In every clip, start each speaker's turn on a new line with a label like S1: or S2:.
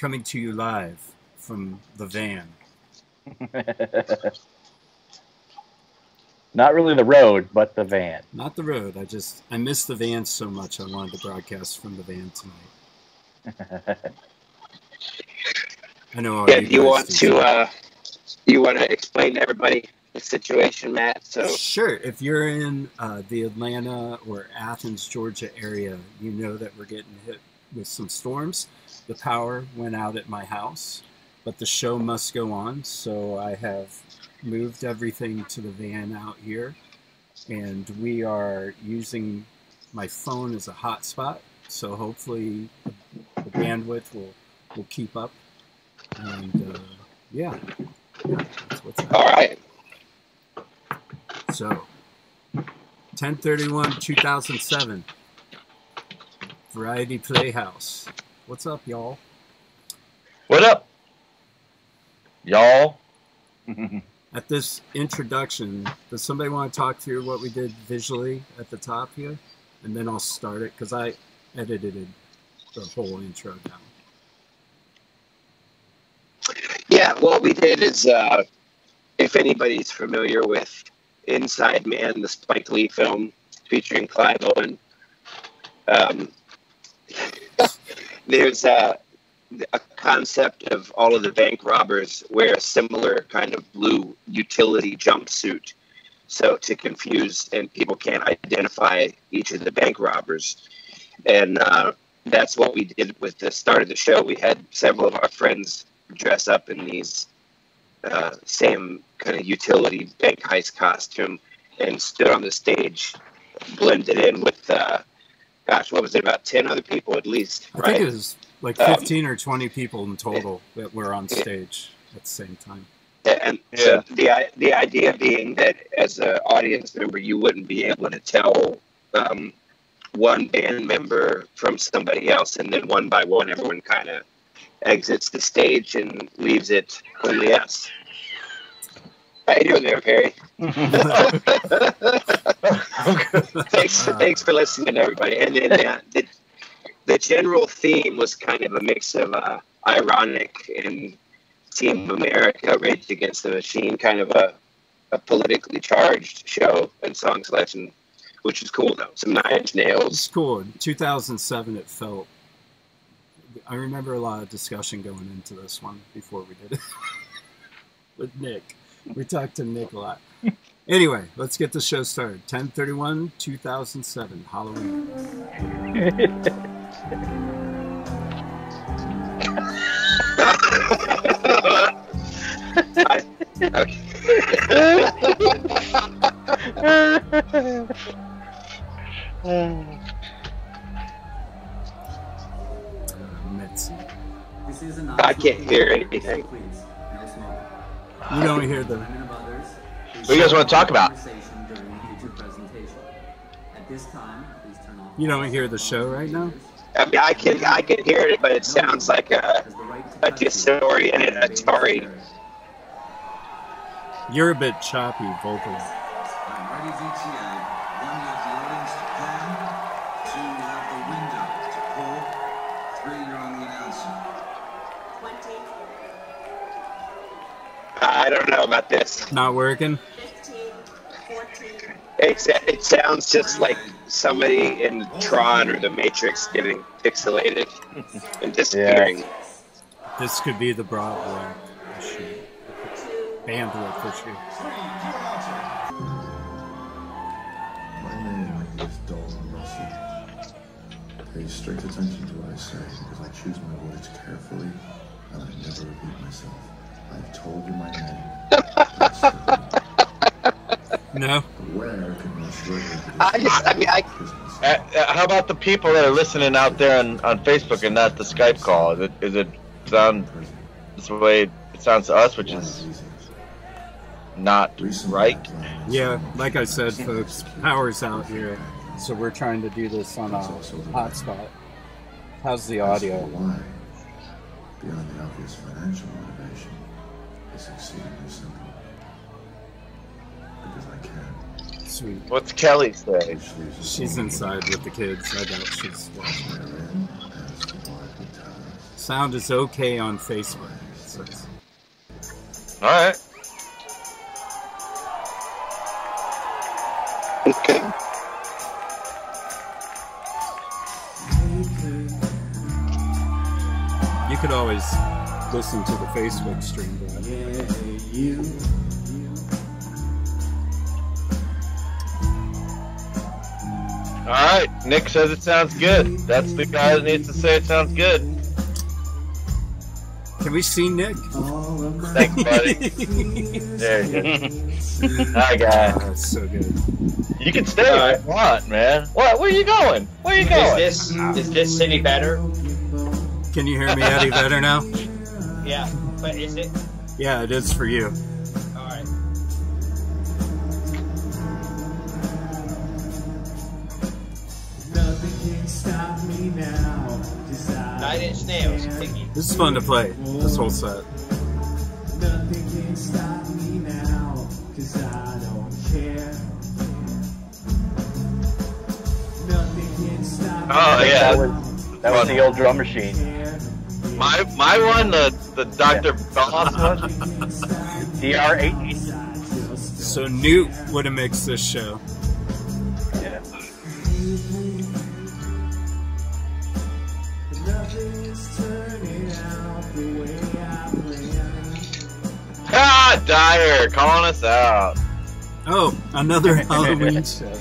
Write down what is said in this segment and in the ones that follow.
S1: coming to you live from the van.
S2: Not really the road, but the van.
S1: Not the road. I just I miss the van so much. I wanted to broadcast from the van tonight. I know.
S3: Yeah, you, want to uh, you want to explain to everybody the situation, Matt? So
S1: sure. If you're in uh, the Atlanta or Athens, Georgia area, you know that we're getting hit with some storms. The power went out at my house, but the show must go on. So I have moved everything to the van out here, and we are using my phone as a hotspot. So hopefully the, bandwidth will will keep up. And uh, yeah,
S3: that's what's happening. All right.
S1: So, 1031 2007, Variety Playhouse. What's up, y'all?
S4: What up, y'all?
S1: at this introduction, does somebody want to talk through what we did visually at the top here? And then I'll start it because I edited the whole intro down.
S3: Yeah, what we did is, uh, if anybody's familiar with Inside Man, the Spike Lee film featuring Clive Owen, um, there's a, a concept of all of the bank robbers wear a similar kind of blue utility jumpsuit. So to confuse and people can't identify each of the bank robbers. And uh, that's what we did with the start of the show. We had several of our friends dress up in these uh, same kind of utility bank heist costume and stood on the stage, blended in with, uh, gosh, what was it, about 10 other people at least?
S1: I right? think it was like 15 um, or 20 people in total that were on stage at the same time.
S3: And yeah. so the the idea being that as an audience member, you wouldn't be able to tell um, one band member from somebody else, and then one by one, everyone kind of exits the stage and leaves it only us. How you doing there, Perry? thanks, thanks for listening, everybody. And then uh, the, the general theme was kind of a mix of uh, ironic and Team America, Rage Against the Machine, kind of a, a politically charged show and song selection, which is cool though. Some Nine Inch Nails.
S1: It's cool. In 2007, it felt. I remember a lot of discussion going into this one before we did it with Nick. We talked to Nick a lot. Anyway, let's get the show started. 1031 2007, Halloween.
S3: I, okay. I can't hear anything.
S1: You don't hear the.
S4: What do you guys want to talk about?
S1: You don't hear the show right now?
S3: I mean, I can I can hear it, but it sounds like a, a disoriented Atari.
S1: You're a bit choppy vocally.
S3: I don't know about this.
S1: Not working.
S3: It, it sounds just like somebody in Tron or The Matrix getting pixelated and disappearing. Yeah.
S1: This could be the Broadway issue, bandwidth issue.
S5: My name is Dalton Russell. Pay strict attention to what I say because I choose my words carefully and I never repeat myself. I've told you my
S1: name. no.
S3: I just, I mean, I.
S4: Uh, uh, how about the people that are listening out there on, on Facebook and not the Skype call? Is it, is it sound this way it sounds to us, which is not right?
S1: Yeah, like I said, folks, power's out here, so we're trying to do this on a hotspot. How's the audio?
S5: Beyond the obvious financial motivation, is exceedingly simple. Because I can.
S1: Sweet.
S4: What's Kelly say?
S1: She's inside with the kids. I doubt she's watching. Sound is okay on Facebook. it.
S4: All right.
S3: Okay.
S1: You could always listen to the Facebook stream, Brad.
S4: All right. Nick says it sounds good. That's the guy that needs to say it sounds good.
S1: Can we see Nick?
S4: Thanks, buddy. there you go. Hi, guy.
S1: Oh, that's so good.
S4: You can stay
S6: All
S4: if you want, man. What? Where are you going? Where are you
S6: Is
S4: going?
S6: this is this any better?
S1: Can you hear me, Eddie, better now?
S6: Yeah, but is it?
S1: Yeah, it is for you.
S6: All right. Nine Inch Nails. Piggy.
S1: This is fun to play, this whole set.
S4: nothing can stop me now because Oh yeah.
S2: That was, that was the old drum machine.
S4: My my one, the the Dr. Boss one.
S2: DR8.
S1: So Newt would have mixed this show.
S2: Yeah.
S4: Ah, Dyer, calling us out.
S1: Oh, another Halloween show.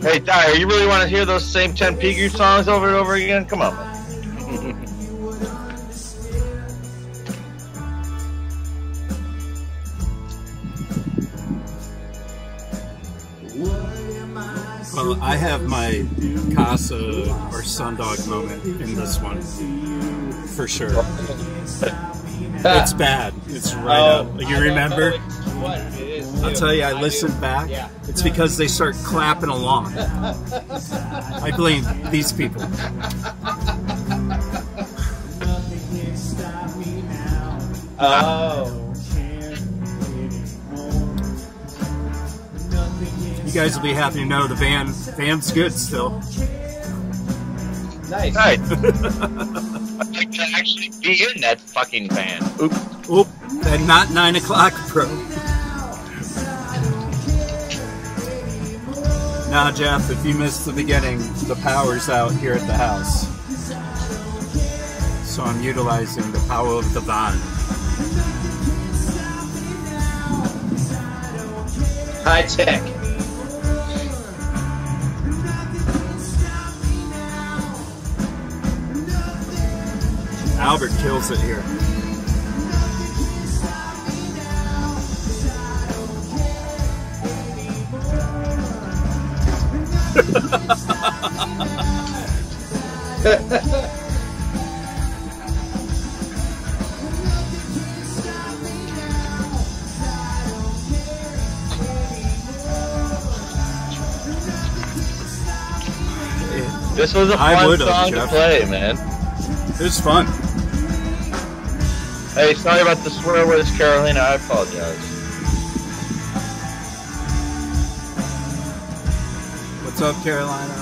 S4: Hey, Dyer, you really want to hear those same 10 Piggy songs over and over again? Come on, man.
S1: Well, I have my Casa or Sundog moment in this one. For sure. It's bad. It's right
S6: Oh,
S1: up.
S6: I
S1: You
S6: don't
S1: remember?
S6: know which one it is,
S1: I'll tell you, I
S6: do.
S1: listened back.
S6: Yeah.
S1: It's because they start clapping along. I blame these people.
S6: Oh.
S1: You guys will be happy to know the van van's good still.
S6: Nice.
S4: Hey. I'd like to actually be in that fucking van. Oop.
S1: Oop. and not nine o'clock, bro. Nah, Jeff, if you missed the beginning, the power's out here at the house. So I'm utilizing the power of the van.
S6: High tech.
S1: Albert kills it here.
S4: This was a fun song to play, man.
S1: It was fun.
S4: Hey, sorry about the swear words, Carolina. I apologize.
S1: What's up, Carolina?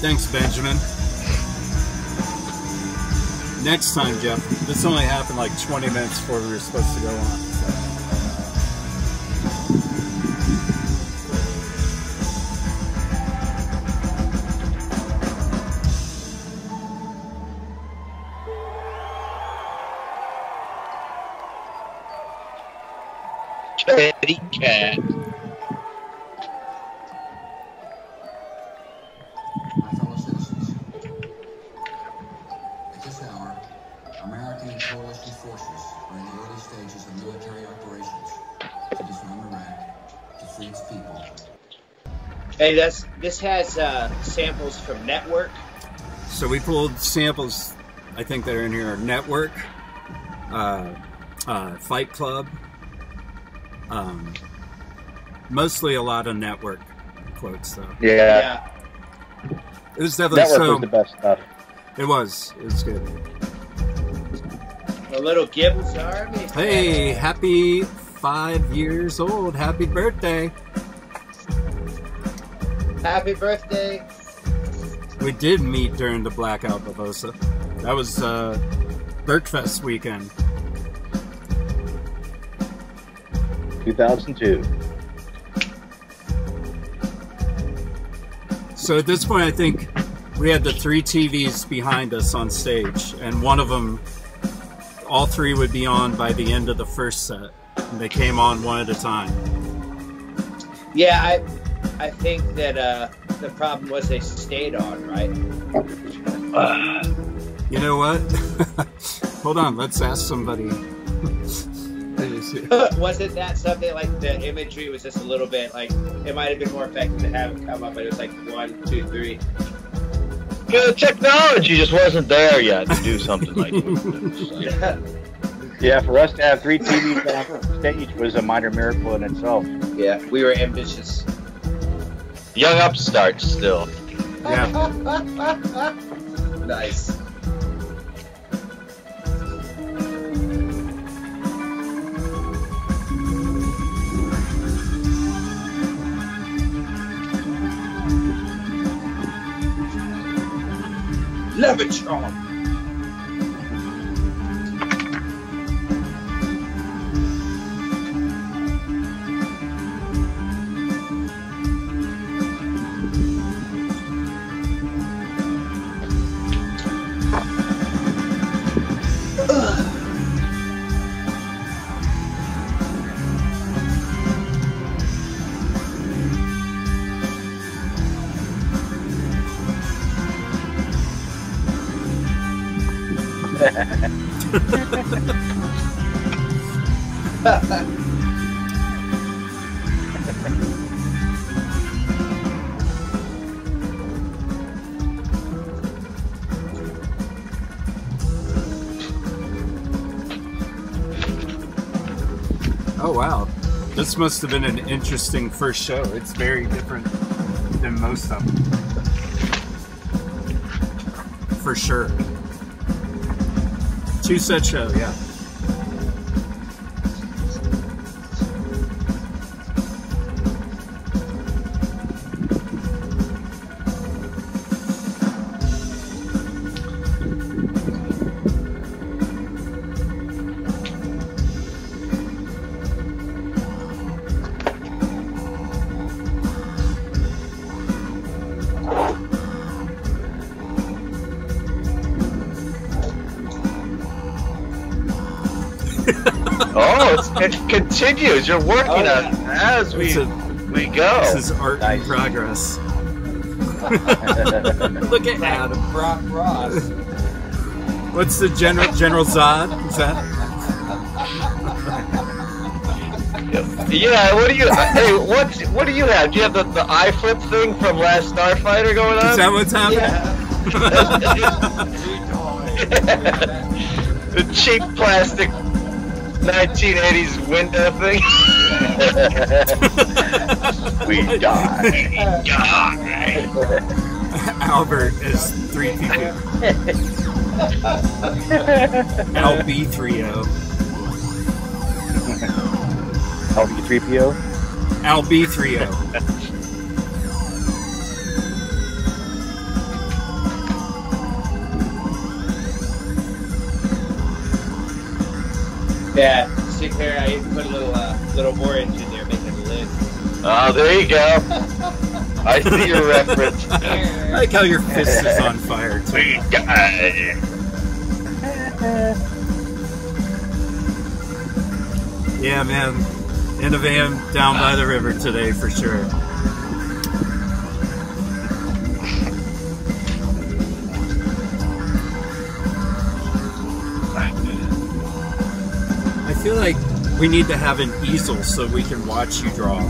S1: Thanks, Benjamin. Next time, Jeff. This only happened like 20 minutes before we were supposed to go on.
S6: Hey, that's this has uh, samples from Network.
S1: So we pulled samples, I think that are in here Network, uh, uh, Fight Club, um, mostly a lot of Network quotes, though.
S2: Yeah.
S1: It was definitely
S2: Network
S1: so.
S2: was the best stuff.
S1: It was. It was good.
S6: A little Gibbons Army.
S1: Hey, happy five years old. Happy birthday.
S6: Happy birthday.
S1: we did meet during the blackout Bavosa. That was uh, Berkfest weekend.
S2: 2002.
S1: So at this point, I think we had the three TVs behind us on stage, and one of them, all three would be on by the end of the first set. And they came on one at a time.
S6: Yeah, I I think that uh, the problem was they stayed on, right?
S1: You know what? Hold on, let's ask somebody.
S6: was it that something like the imagery was just a little bit like it might have been more effective to have it come up, but it was like one, two, three.
S4: The technology just wasn't there yet to do something like this.
S2: Yeah, for us to have three TVs on stage was a minor miracle in itself.
S6: Yeah, we were ambitious.
S4: Young upstart still.
S1: Yeah.
S6: Nice. Levitron.
S1: Oh this must have been an interesting first show. It's very different than most of them, for sure. Two set show, yeah.
S4: It continues. You're working
S6: Oh,
S4: on
S6: yeah.
S4: it as we
S1: a-
S4: we go.
S1: This is art in progress. Look at Adam.
S6: Brock Ross.
S1: What's the general General Zod? Is that?
S4: Yeah, what do you? uh, hey, what what do you have? Do you have the, the eye flip thing from last Starfighter going on?
S1: Is that what's happening?
S4: the cheap plastic 1980s window thing.
S2: We die.
S4: God, right.
S1: Albert is three people. LB30.
S2: LB3PO.
S1: LB30.
S6: Yeah, see here, I even put a little uh, little orange in there, making a lid.
S4: Oh, there you go. I see your reference.
S1: I like how your fist is on fire too.
S4: We die.
S1: Yeah, man. In a van down by the river today for sure. We need to have an easel so we can watch you draw.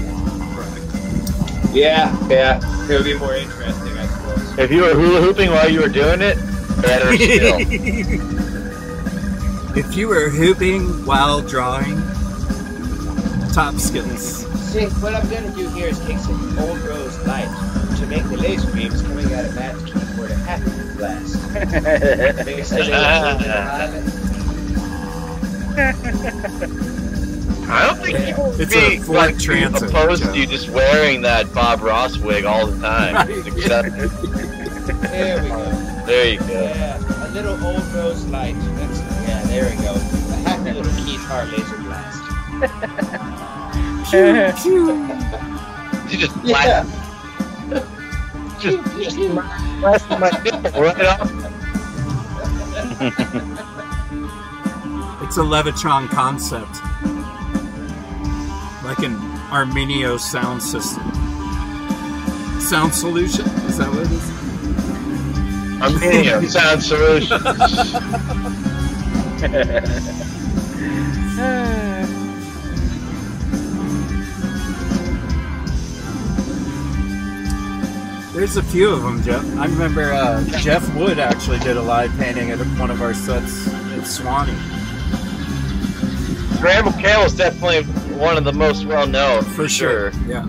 S6: Yeah, yeah. It would be more interesting, I suppose.
S4: If you were hula hooping while you were doing it, better still.
S1: if you were hooping while drawing, top skills.
S6: See, what I'm gonna do here is take some old rose light to make the laser beams coming out of Matt's keyboard a happy blast. Make sure they don't hold it alive.
S4: I don't think people would
S1: It's
S4: be like,
S1: Transit,
S4: opposed
S1: Joe.
S4: to you just wearing that Bob Ross wig all the time.
S1: Right,
S4: Just.
S6: There we go.
S4: There you go.
S6: Yeah, a little old rose light. That's, yeah, there we go. A happy little keytar laser blast.
S4: You just
S6: Yeah.
S4: just, just blasted my nipple right off.
S1: It's a Levitron concept, like an Arminio sound system. Sound solution? Is that what it is?
S4: Armenia Sound Solutions.
S1: There's a few of them, Jeff. I remember uh, Jeff Wood actually did a live painting at one of our sets at Suwannee.
S4: Scramble Campbell is definitely one of the most well known
S1: For sure. Yeah.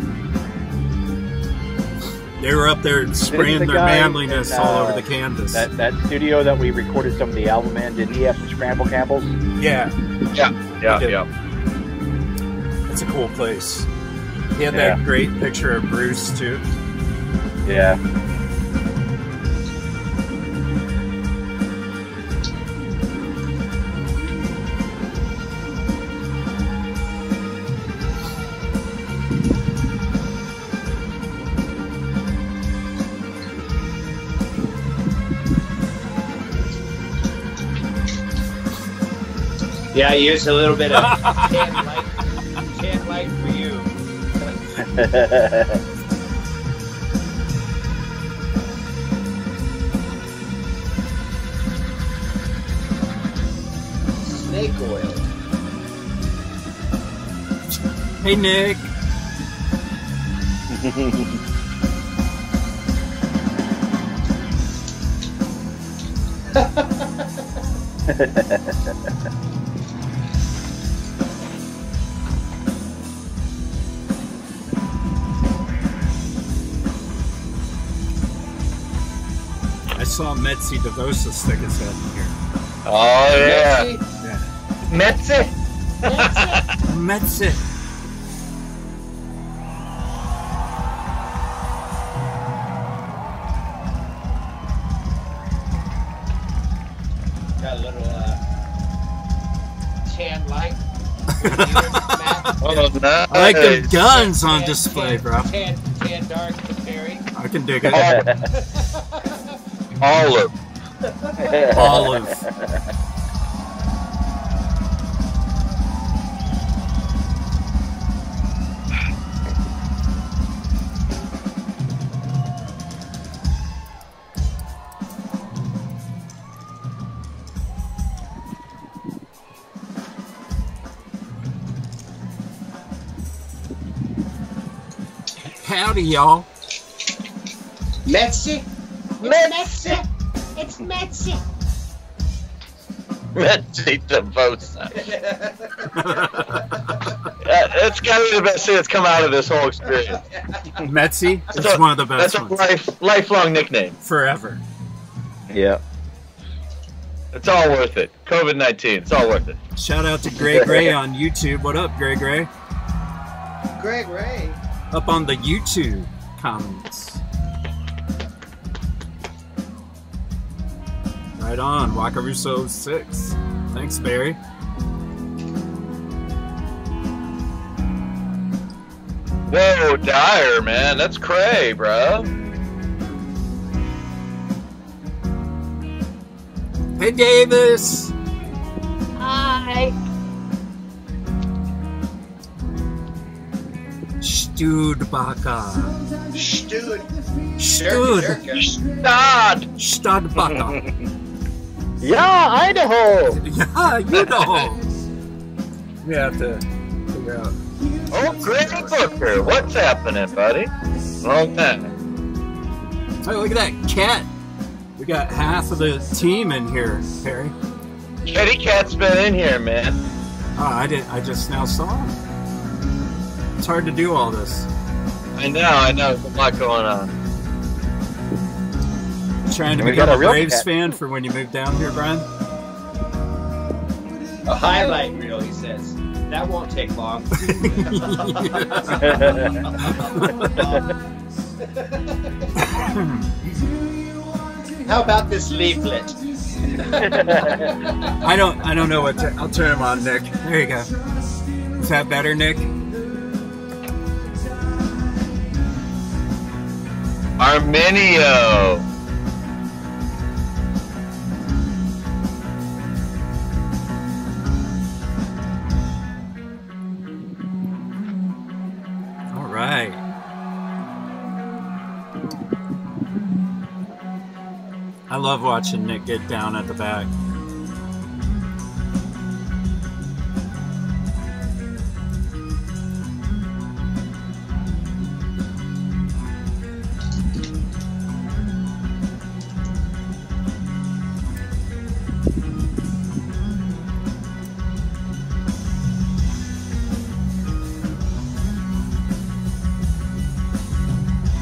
S1: They were up there spraying
S2: the
S1: their
S2: guy
S1: manliness
S2: in,
S1: all
S2: uh,
S1: over the canvas.
S2: That that studio that we recorded some of the album in, didn't he have some scramble Campbells?
S1: yeah,
S4: Yeah,
S1: did.
S4: yeah.
S1: it's a cool place. He had
S2: Yeah.
S1: that great picture of Bruce too.
S2: Yeah.
S6: Yeah, use a little bit of tan light, tan light for you. Snake oil.
S1: Hey Nick, I saw Metzi Devosa stick his head in here.
S4: Oh yeah.
S6: Metzi?
S4: Metzi.
S1: Metzi.
S6: Got a little uh, tan light. for you, Matt.
S4: Oh, nice.
S1: I like them guns on display, bro.
S6: Tan, tan dark for Perry.
S1: I can dig it.
S4: Olive.
S1: Olive. Howdy, y'all.
S6: Metzi?
S4: Metzi.
S6: It's Metzi.
S4: Metzi Devosa. That- That's got to be the best thing that's come out of this whole experience.
S1: Metzi is
S4: That's a-
S1: one of the best
S4: That's a life, lifelong nickname.
S1: Forever.
S2: yeah.
S4: It's all worth it. COVID 19, it's all worth it.
S1: Shout out to Gray Gray on YouTube. What up, Gray Gray?
S6: Greg Ray.
S1: Up on the YouTube comments. Right on, Waka Russo 6. Thanks, Barry.
S4: Whoa, Dyer, man. That's cray, bro.
S1: Hey, Davis! Hi! Studbaka.
S6: Stud.
S1: Stud.
S4: Start.
S1: Studbaka.
S2: Yeah, Idaho.
S1: yeah, you know. We have to figure out.
S4: Oh, Greg Booker. What's happening, buddy? Long time.
S1: Oh, look at that cat. We got half of the team in here, Perry.
S4: Kitty Cat's been in here, man.
S1: Oh, I didn't. I just now saw him. It's hard to do all this.
S4: I know, I know. There's a lot going on.
S1: Trying to
S2: We
S1: become a
S2: a
S1: Braves
S2: cat.
S1: fan for when you move down here, Brian.
S6: A highlight reel, he says. That won't take long. How about this leaflet?
S1: I don't. I don't know what. To, I'll turn him on, Nick. There you go. Is that better, Nick?
S4: Arminio.
S1: Love watching Nick get down at the back.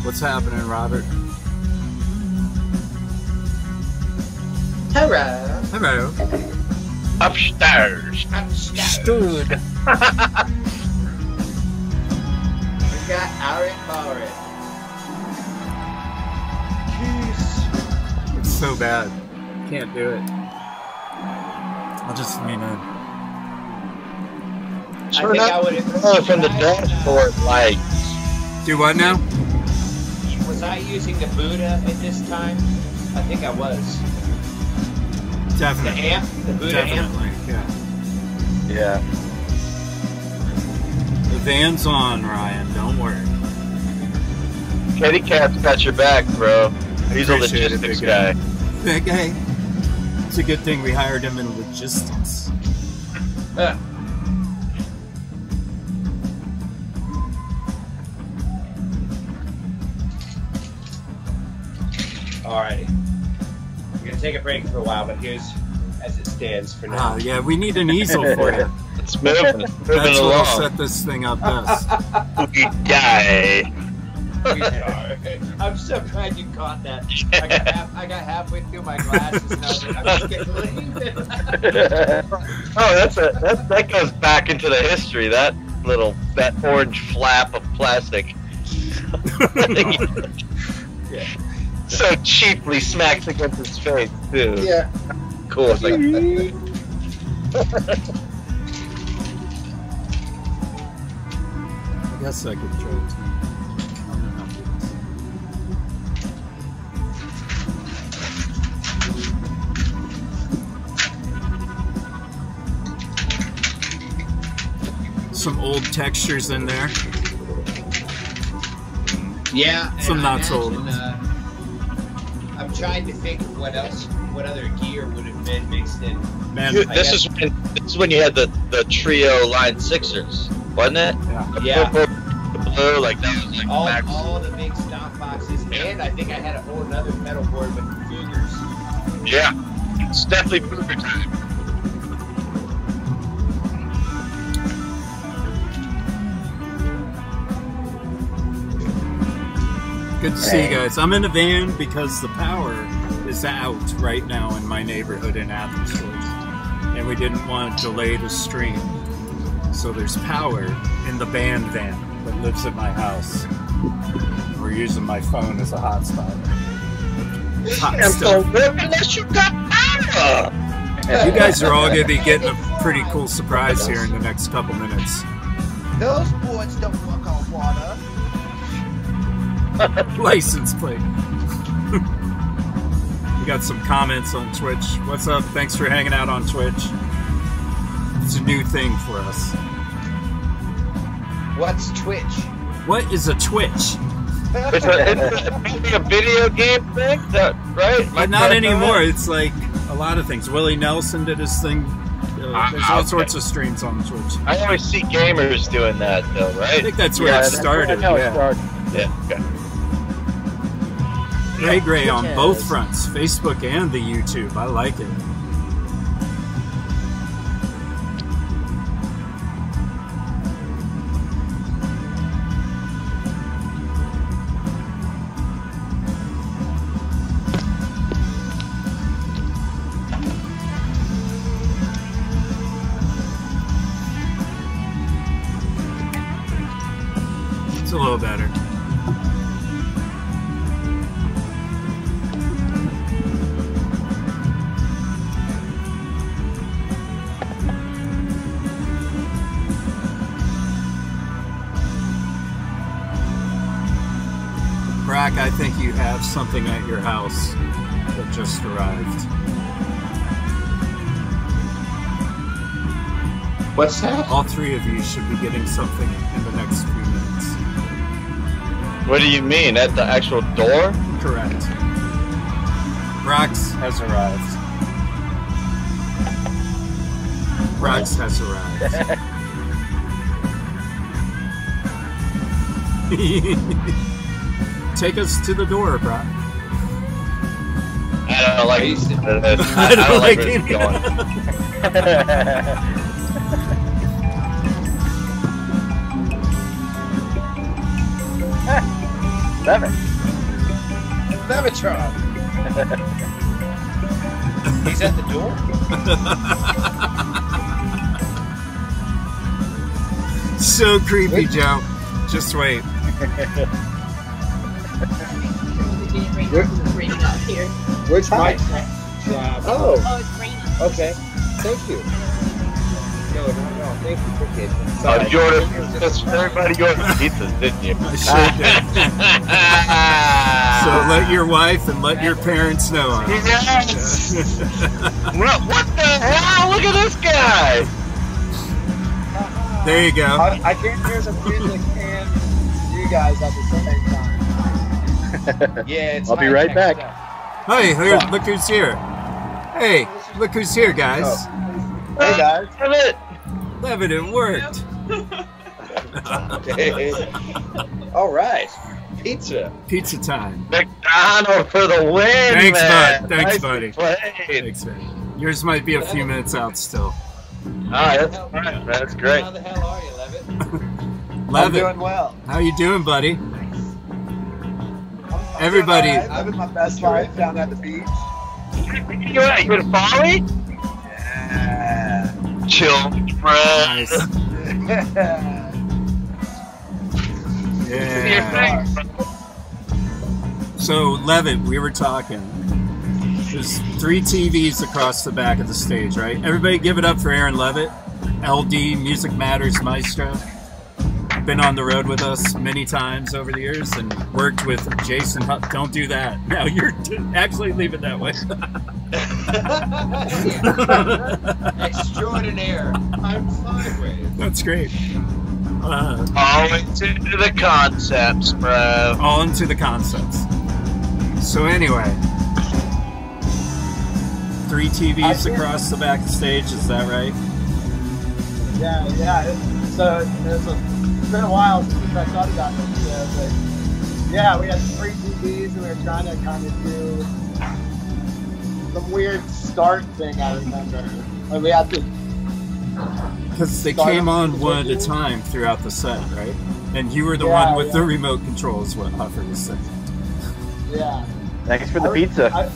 S1: What's happening, Robert?
S6: Hello.
S1: Hello.
S4: Upstairs. Upstairs.
S1: Stood.
S6: We got Aaron Maury.
S1: It's so bad. Can't do it. I'll just lean in.
S6: I
S4: Turn
S6: think I
S4: up
S6: would
S4: oh, from the dashboard light.
S1: Do what now?
S6: Was I using the Budda at this time? I think I was. The
S1: Definitely.
S6: amp, the Budda amp.
S1: Definitely. Yeah.
S4: Yeah.
S1: The van's on, Ryan. Don't worry.
S4: Kitty Cat's got your back, bro. He's a
S1: Appreciate it,
S4: logistics
S1: big
S4: guy.
S1: guy. Big guy. It's a good thing we hired him in logistics.
S6: Alrighty. We're gonna take a break for a while, but here's as it stands for now.
S1: Oh, yeah, we need an easel for you.
S4: It's moving. It's moving
S1: That's what'll
S4: along.
S1: set this thing up best.
S4: We die.
S6: I'm so glad you caught that. I got, half, I got halfway through my glasses and I'm just getting
S4: oh, that's a that, that goes back into the history. That little that orange flap of plastic.
S6: Yeah.
S4: So cheaply smacks against his face too.
S6: Yeah.
S4: Cool. It's like,
S1: I guess I could try to. Some old textures in there.
S6: Yeah.
S1: Some not so
S6: imagine, Uh, I'm trying to think what else, what other gear would have been mixed in.
S1: Man,
S4: You- this
S6: guess-
S4: is when this is when you had the the trio line sixers, wasn't it?
S1: yeah.
S6: Yeah.
S4: purple, the blue, like that was like
S6: All,
S4: max.
S6: all the big stock boxes, and I think I had a whole other metal board with figures.
S4: Yeah, it's definitely movie time.
S1: Good to see you guys. I'm in a van because the power is out right now in my neighborhood in Athens, Georgia. And we didn't want to delay the stream. So there's power in the band van that lives at my house. We're using my phone as a hotspot. Hot
S4: And so
S1: stuff.
S4: work you got power.
S1: You guys are all going to be getting a pretty cool surprise here in the next couple minutes.
S7: Those boards don't work on water.
S1: License plate. we got some comments on Twitch. What's up? Thanks for hanging out on Twitch. It's a new thing for us.
S6: What's Twitch?
S1: What is a Twitch?
S4: It's a, it's a, video game thing, that, right?
S1: But not anymore. It's like a lot of things. Willie Nelson did his thing. Uh,
S4: Ah,
S1: there's all
S4: okay.
S1: sorts of streams on Twitch.
S4: I always see gamers doing that, though, right?
S1: I think that's where
S2: Yeah,
S1: it
S2: that's
S1: started.
S2: how it
S1: Yeah.
S2: started.
S4: Yeah. Okay.
S1: Gray Gray on both fronts, Facebook and the YouTube. I like it. Think you have something at your house that just arrived.
S6: What's that?
S1: All three of you should be getting something in the next few minutes.
S4: What do you mean? At the actual door?
S1: Correct. Brax has arrived. Brax has arrived. Take us to the door, bro.
S4: I don't like
S6: I
S4: I,
S1: I
S4: I
S1: don't
S4: don't like
S1: like
S4: where it's
S1: it.
S4: going.
S2: Love it.
S6: He's at the door.
S1: So creepy, Joe. Just wait.
S8: here.
S6: Where's
S8: Hi.
S6: Mike? job?
S8: Oh.
S6: oh, Oh,
S8: it's raining.
S6: okay. Thank you. No, no, no. Thank you. Appreciate it.
S4: Oh,
S6: Sorry.
S4: you ordered pizzas. Everybody ordered pizzas, didn't you?
S1: I sure did. So let your wife and let your parents know. on it.
S4: Yes. what, what the hell? Look at this guy.
S1: There you go.
S9: I, I can't hear the music and you guys at the same time.
S6: Yeah, it's
S2: I'll be right back.
S6: stuff.
S1: Hey, here, look who's here. Hey, look who's here, guys. Oh.
S9: Hey guys.
S4: Damn it.
S1: Levitt, it worked.
S6: All right. Pizza.
S1: Pizza time.
S4: McDonald for the win.
S1: Thanks,
S4: man.
S1: bud. Thanks,
S4: Nice
S1: buddy.
S4: Played.
S1: Thanks, man. Yours might be a few minutes out still.
S4: All right, that's fine, man. That's great.
S6: How the hell are you, Levitt?
S9: I'm
S1: Levitt,
S9: doing well.
S1: how you doing, buddy?
S9: I'm, I'm
S1: Everybody-
S9: doing all right. living my best life down at the beach.
S4: You at? You in Bali?
S9: Yeah.
S4: Chill, bro.
S1: Nice.
S4: Your
S1: Yeah. So, Levitt, we were talking. There's three TVs across the back of the stage, right? Everybody give it up for Aaron Levitt, LD, Music Matters Maestro. Been on the road with us many times over the years and worked with Jason Hutt. Don't do that. Now you're actually leave it that way.
S6: Extraordinaire. I'm sideways.
S1: That's great. Uh,
S4: Always into the concepts, bro.
S1: all into the concepts. So anyway, three TVs across the back of the stage. Is that right?
S9: Yeah, yeah. It, so it's, a, it's been a while since I thought about this, uh, but yeah, we had three TVs and we were trying to kind of do some weird start thing. I remember, like we had to.
S1: Because they
S9: Start
S1: came on one at a time throughout the set, right? And you were the
S9: Yeah,
S1: one with the remote controls, what Huffer was saying.
S9: Yeah.
S2: Thanks for the
S9: I-
S2: pizza.
S9: I,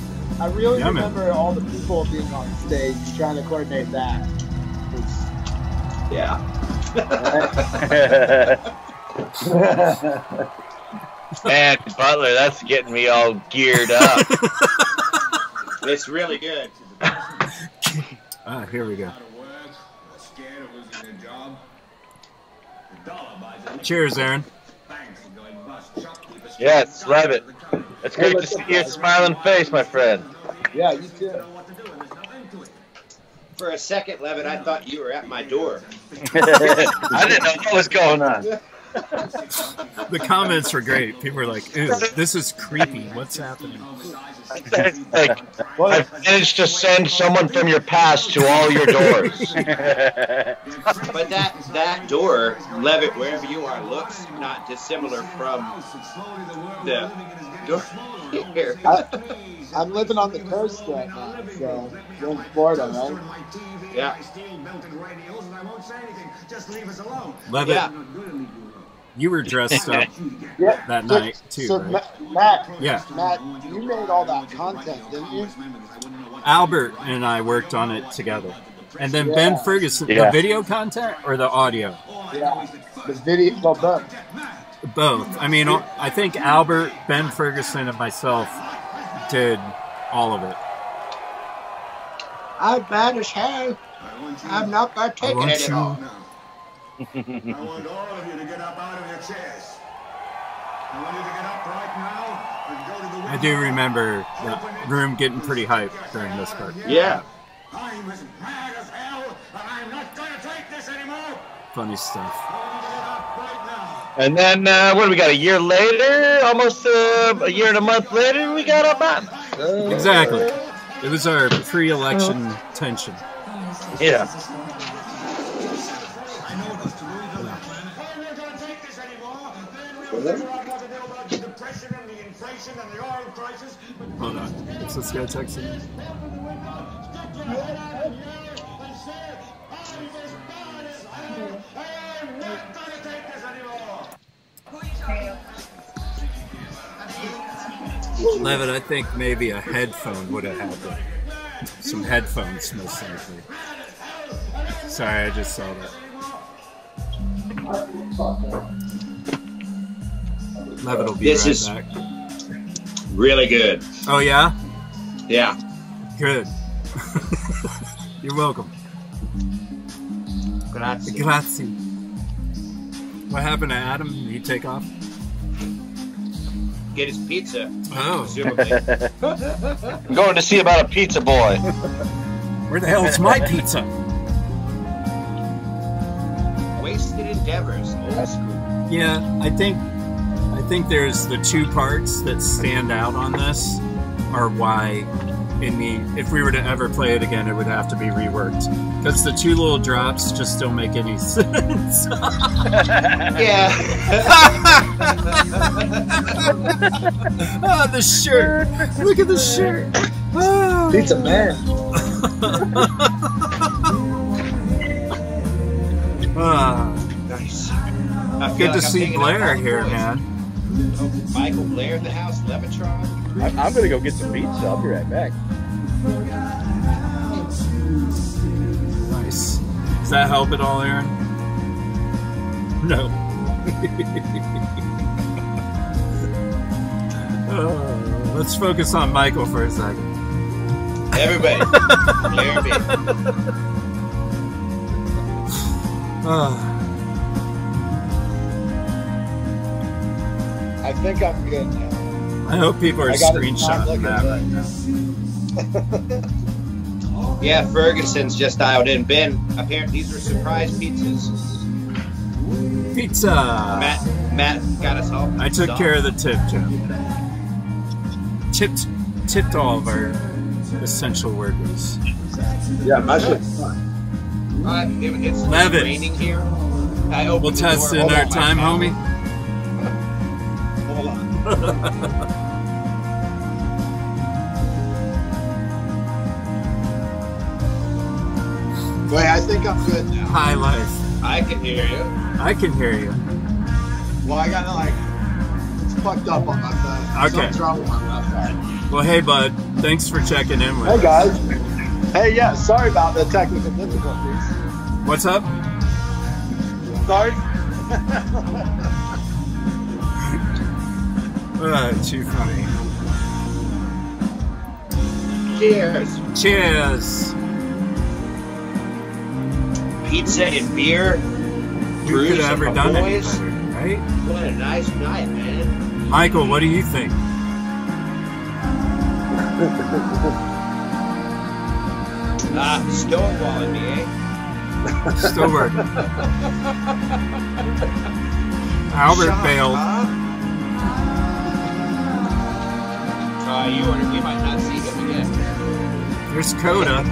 S9: I really
S1: Yeah, man.
S9: remember all the people being on stage trying to coordinate that. It's-
S6: Yeah.
S4: Man, Butler, that's getting me all geared up.
S6: It's really good.
S1: Ah, here we go. Cheers, Aaron.
S4: yes, Rabbit. It's great to see your smiling face, my friend.
S9: yeah, you too.
S6: For a second, Levitt, I thought you were at my door.
S4: I didn't know what was going on.
S1: The comments were great. People were like, "Ew, this is creepy. What's happening?"
S4: like, I managed to send someone from your past to all your doors.
S6: But that that door, Levitt, wherever you are, looks not dissimilar from the door here.
S9: I, I'm living on the coast right now, so you're in Florida, right?
S6: Yeah.
S1: Levitt,
S6: Yeah.
S1: you were dressed up
S9: Yeah.
S1: that
S9: so,
S1: night too,
S9: So
S1: right?
S9: Ma- Matt,
S1: Yeah.
S9: Matt, you made all that content, didn't you?
S1: Albert and I worked on it together. And then
S9: Yeah.
S1: Ben Ferguson,
S2: Yeah.
S1: the video content or the audio?
S9: Yeah. The video, well, both.
S1: Both. I mean, I think Albert, Ben Ferguson, and myself did all of it.
S6: I'm bad as hell. I'm not
S1: I
S6: partaking
S1: want
S6: anymore.
S1: you.
S5: I want all of you to get up out of your chairs.
S1: I do remember the room getting pretty hyped during this part.
S2: Yeah.
S5: I'm as mad as hell, and I'm not gonna take this anymore.
S1: Funny stuff.
S4: And then uh, what do we got? A year later, almost uh, a year and a month later, we got Obama.
S1: Exactly. It was our pre-election tension.
S4: Yeah.
S1: Hold on. What's this guy texting? Levin, I think maybe a headphone would have happened. Some headphones, most likely. Sorry, I just saw that. Levin will be
S6: This
S1: right
S6: is-
S1: back.
S6: Really good.
S1: Oh yeah,
S6: Yeah.
S1: good. You're welcome.
S6: Grazie.
S1: Grazie. What happened to Adam? Did he take off?
S6: Get his pizza.
S1: Oh,
S6: Presumably.
S4: I'm going to see about a pizza boy.
S1: where the hell is my pizza?
S6: Wasted endeavors. Old school.
S1: Yeah, I think I think there's the two parts that stand out on this are why in the if we were to ever play it again, it would have to be reworked because the two little drops just don't make any sense.
S6: Yeah.
S1: ah, the shirt! Look at the shirt! Ah.
S9: Pizza man.
S1: Ah,
S6: nice. I feel
S1: good to
S6: I'm
S1: see Blair here, man.
S6: Michael Blair in the house, Levitron.
S2: I'm, I'm gonna go get some pizza. I'll be right back.
S1: Nice. Does that help at all, Aaron? No. Uh, let's focus on Michael for a second.
S6: Everybody. Blair me.
S1: Ah,
S9: I think I'm good now.
S1: I hope people are
S9: I got
S1: screenshotting that right now.
S6: Yeah, Ferguson's just dialed in. Ben, apparently these were surprise pizzas.
S1: Pizza!
S6: Matt, Matt got us all.
S1: I took care of the tip, Joe. Tipped, tipped all of our essential workers.
S9: Yeah, my shit's fine.
S6: Uh, it, it's
S1: Levitt.
S6: raining here. I opened
S1: We'll test in our time, homie.
S9: On. Wait, I think I'm good now.
S1: High life.
S6: I can hear you.
S1: I can hear you.
S9: Well, I got like it's fucked up on my phone.
S1: Okay.
S9: Something's wrong with my left side.
S1: Well, hey, bud. Thanks for checking in with
S9: Hey
S1: us.
S9: guys. Hey, yeah. Sorry about the technical difficulties.
S1: What's up?
S9: Sorry.
S1: Uh, too funny.
S6: Cheers.
S1: Cheers.
S6: Pizza and beer.
S1: Who could have ever done it right?
S6: What a nice night, man.
S1: Michael, what do you think?
S6: Ah, stonewalling me, eh?
S1: Still working. Albert
S6: Shut
S1: bailed.
S6: Up. You ordered, we might not see him again.
S1: There's Coda.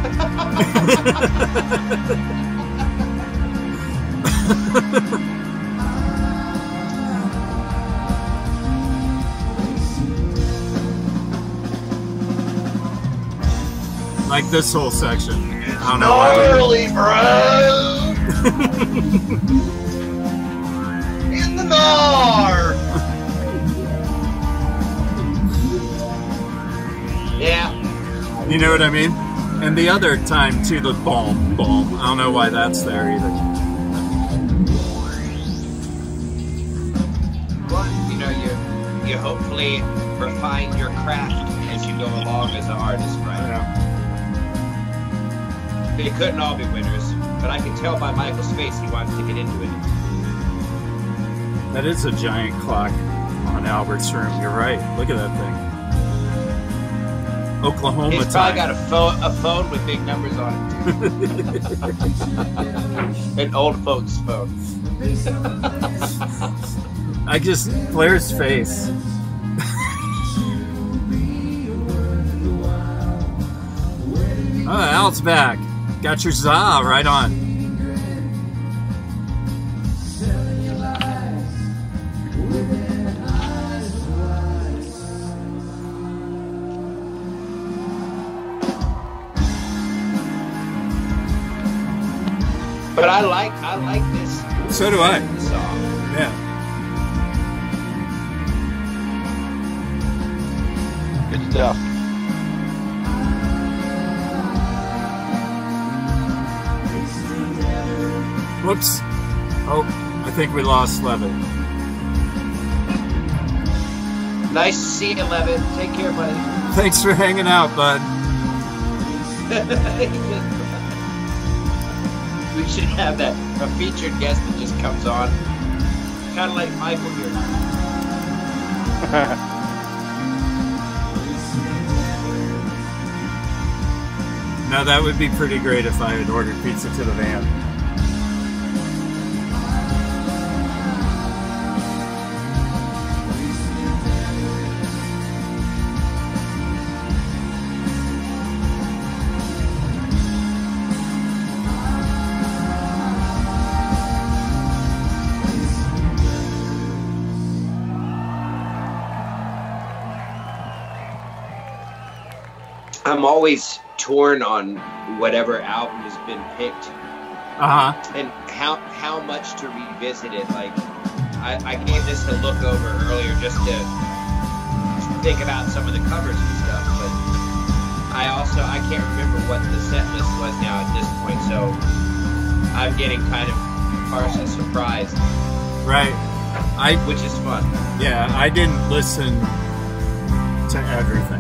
S1: like this whole section. I don't know.
S6: Gnarly, bro! In the bar!
S1: You know what I mean? And the other time too, the bomb, bomb. I don't know why that's there either.
S6: well, you know, you you hopefully refine your craft as you go along as an artist, right? Yeah. They couldn't all be winners, but I can tell by Michael's face he wants to get into it.
S1: That is a giant clock. on Albert's room. You're right. Look at that thing. Oklahoma
S6: He's probably
S1: time.
S6: got a phone, a phone with big numbers on it. An old folks phone.
S1: I just Blair's face. oh, Al's back. Got your za right on. So do I.
S6: song.
S1: Yeah.
S4: Good stuff.
S1: Whoops. Oh, I think we lost Levitt.
S6: Nice to see you, Levin. Take care, buddy.
S1: Thanks for hanging out, bud.
S6: we should have that a featured guest that just comes on, kind of like Michael here.
S1: Now that would be pretty great if I had ordered pizza to the van.
S6: I'm always torn on whatever album has been picked
S1: Uh huh.
S6: and how how much to revisit it. Like I, I gave this a look over earlier just to think about some of the covers and stuff, but I also I can't remember what the set list was now at this point, so I'm getting kind of partially surprised,
S1: Right. I
S6: which is fun.
S1: yeah. I didn't listen to everything,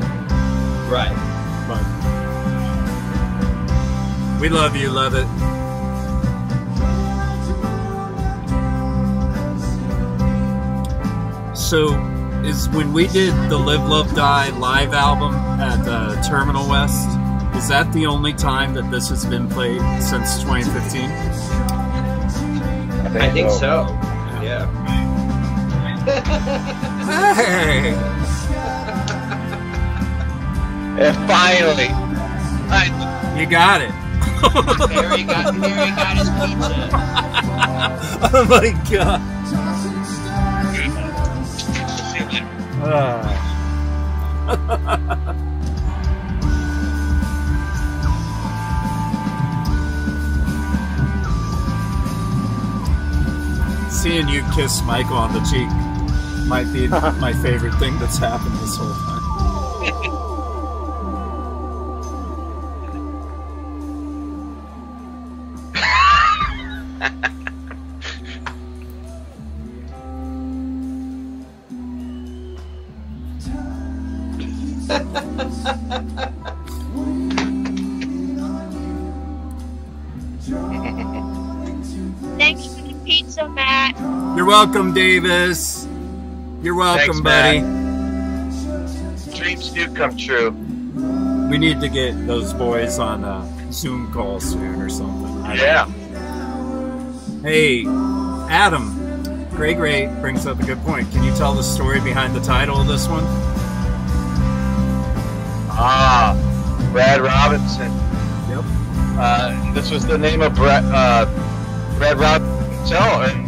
S6: Right.
S1: We love you, love it. So, is when we did the Live Love Die live album at uh, Terminal West, is that the only time that this has been played since 2015?
S6: I think so. Yeah.
S1: Hey!
S4: And finally, I,
S1: You got it.
S6: Harry got Harry got his pizza.
S1: oh my god. Ah. Seeing you kiss Michael on the cheek might be my favorite thing that's happened this whole time. Welcome, Davis. You're welcome,
S4: Thanks,
S1: buddy.
S4: dreams do come true.
S1: We need to get those boys on a Zoom call soon or something. I
S4: Yeah.
S1: Hey, Adam, Gray Gray brings up a good point. Can you tell the story behind the title of this one?
S4: Ah, Brad Robinson.
S1: Yep.
S4: Uh, this was the name of Brad, uh, Brad Robinson and of like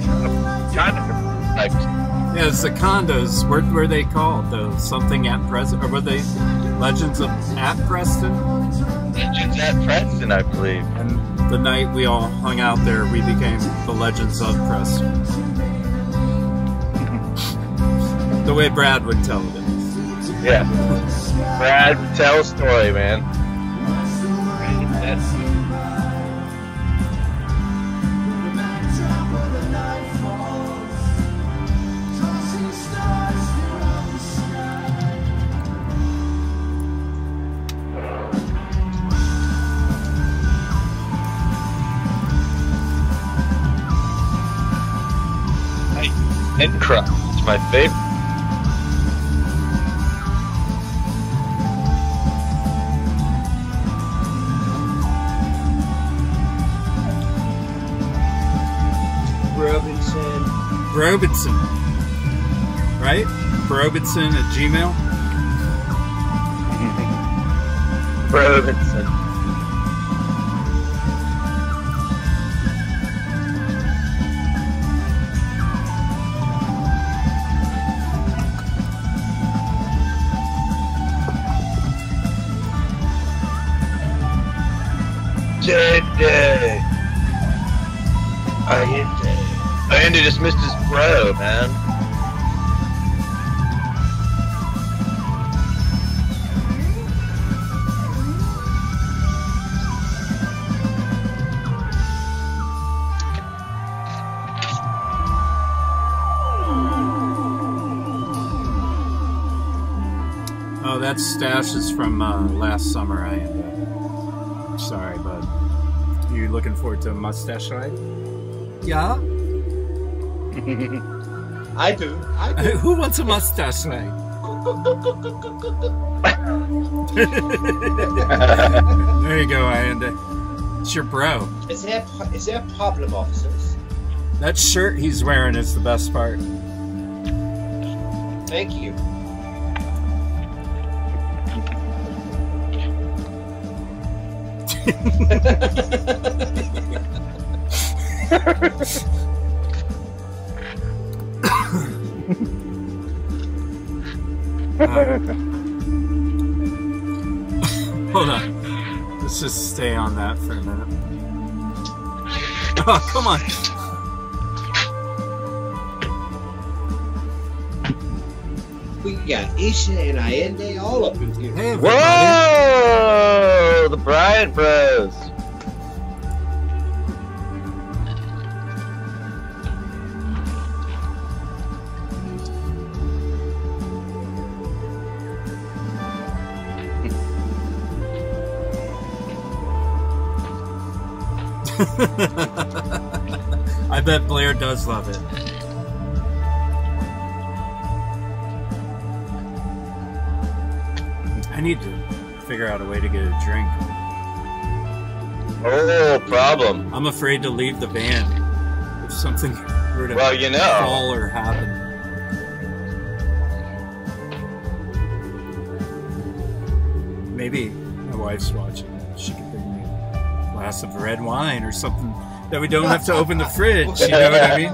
S1: Yeah, condos. What were they called? The something at Preston, or were they Legends of at Preston?
S4: Legends at Preston, I believe.
S1: And the night we all hung out there, we became the Legends of Preston. the way Brad would tell it.
S4: Yeah. Brad, tell a story, man. Mint crust, it's my favorite.
S1: Robinson. Robinson. Right? Robinson at Gmail.
S4: Robinson. Today. I I Andy just missed his bro, man.
S1: Oh, that stash is from uh, last summer. I uh, sorry, bud. You looking forward to a mustache ride? Yeah.
S6: I do. I do.
S1: Who wants a mustache ride? there you go, Ianda. It's your bro.
S6: Is there is there a problem, officers?
S1: That shirt he's wearing is the best part.
S6: Thank you.
S1: Hold on. Let's just stay on that for a minute. Oh, come on.
S6: We got Isha and Allende all up in here.
S1: Hey, everybody.
S4: Whoa! The Bryant Bros.
S1: I bet Blair does love it. I need to figure out a way to get a drink.
S4: Oh, problem.
S1: I'm afraid to leave the van if something were to
S4: Well, you know.
S1: fall or happen. Maybe my wife's watching. She could bring me a glass of red wine or something that we don't have to open the fridge. You know what I mean?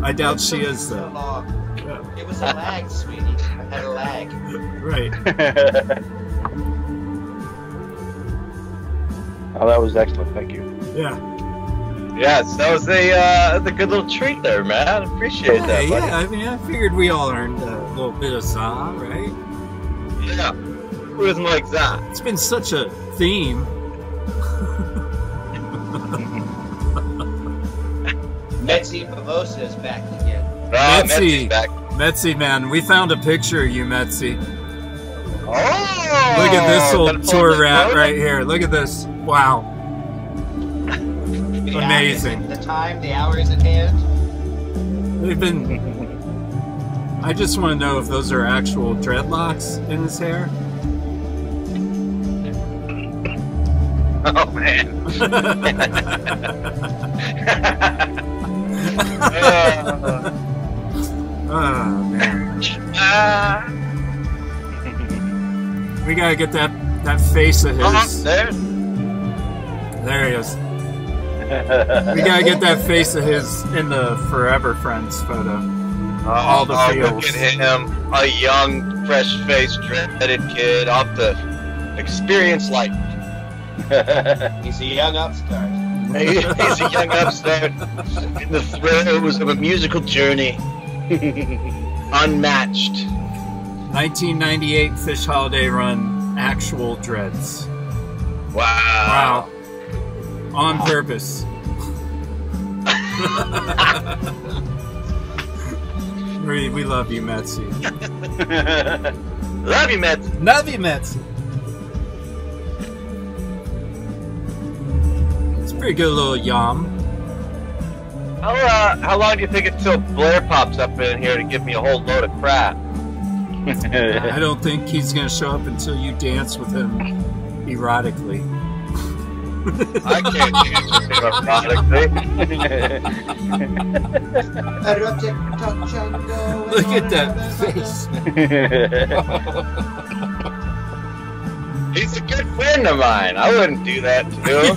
S1: I doubt she is though.
S6: It was a lag, sweetie. I had a lag.
S1: right.
S2: oh, that was excellent. Thank you.
S1: Yeah.
S4: yes, that was a uh, that's a good little treat there, man. Appreciate
S1: Yeah,
S4: that, buddy.
S1: yeah. I mean, I figured we all earned a little bit of za, right?
S4: Yeah. Who doesn't like that?
S1: It's been such a theme.
S6: Betsy Mimosa is back again.
S4: Ah,
S1: Metzi.
S4: Metzi's back.
S1: Metzi, man, we found a picture of you, Metzi.
S4: Oh!
S1: Look at this
S4: gotta
S1: old tour
S4: this
S1: rat
S4: photo.
S1: right here. Look at this. Wow.
S6: The
S1: Amazing.
S6: hours- The time, the hours at hand.
S1: They've been. I just want to know if those are actual dreadlocks in his hair.
S4: Oh man.
S1: oh man.
S4: Ah.
S1: We gotta get that that face of
S4: Oh,
S1: his.
S4: there.
S1: There he is. We gotta get that face of his in the Forever Friends photo. Uh-huh, All the
S4: oh. Look at him, a young, fresh-faced, dreaded kid off the experience life.
S6: He's a young upstart.
S4: He's a young upstart in the throes of a musical journey, unmatched.
S1: 1998 Phish Holiday Run actual dreads.
S4: Wow.
S1: Wow. On purpose. we, we love you, Metzi.
S4: Love you, Mets.
S1: Love you, Metzi. It's a pretty good little yam.
S4: How, uh, how long do you think until Blair pops up in here to give me a whole load of crap?
S1: I don't think he's gonna show up until you dance with him erotically.
S4: I can't answer him erotically.
S1: Look at that face.
S4: He's a good friend of mine. I wouldn't do that to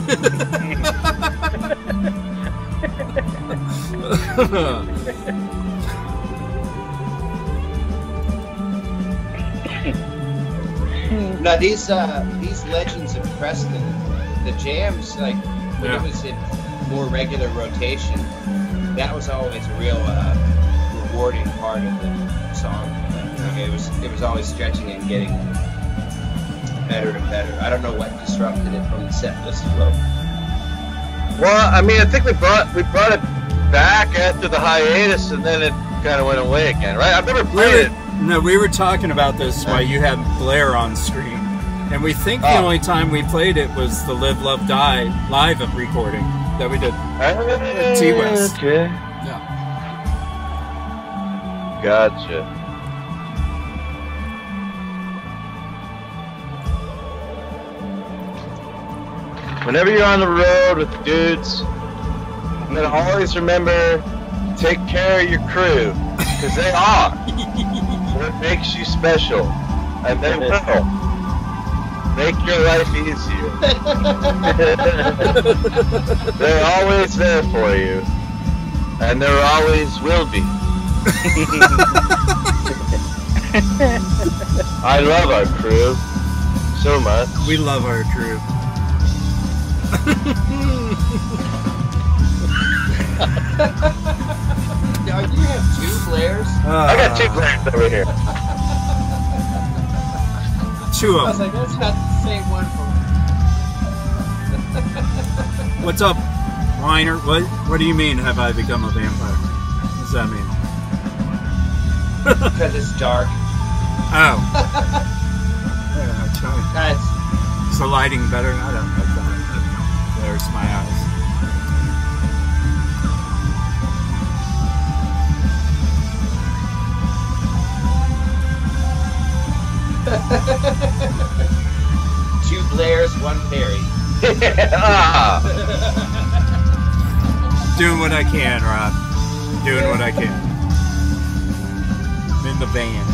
S4: him.
S6: Now these uh, these legends of Preston, the jams like when
S1: Yeah.
S6: it was in more regular rotation, that was always a real uh, rewarding part of the song. Like, it was it was always stretching and getting better and better. I don't know what disrupted it from the set list flow.
S4: Well, I mean, I think we brought we brought it back after the hiatus, and then it kind of went away again, right? I've never played it.
S1: No, we were talking about this while you had Blair on screen, and we think the
S4: Oh.
S1: only time we played it was the Live, Love, Die live recording that we did. T West.
S4: Okay.
S1: Yeah.
S4: Gotcha. Whenever you're on the road with the dudes, then always remember take care of your crew because they are what makes you special, and they will make your life easier. They're always there for you, and there always will be. I love our crew so much.
S1: We love our crew.
S6: Now you have two Blairs.
S4: I got two ah. flares over here.
S1: Two
S6: I
S1: of
S6: was
S1: them.
S6: like, that's not the same one from.
S1: What's up, Reiner? What What do you mean? Have I become a vampire? What does that mean?
S6: Because it's dark.
S1: Oh. yeah, I'm.
S6: That's
S1: Is the lighting better? I don't know. There's my eyes.
S6: two Blairs, one Perry.
S4: ah,
S1: Doing what I can, Rob. Doing what I can. I'm in the van.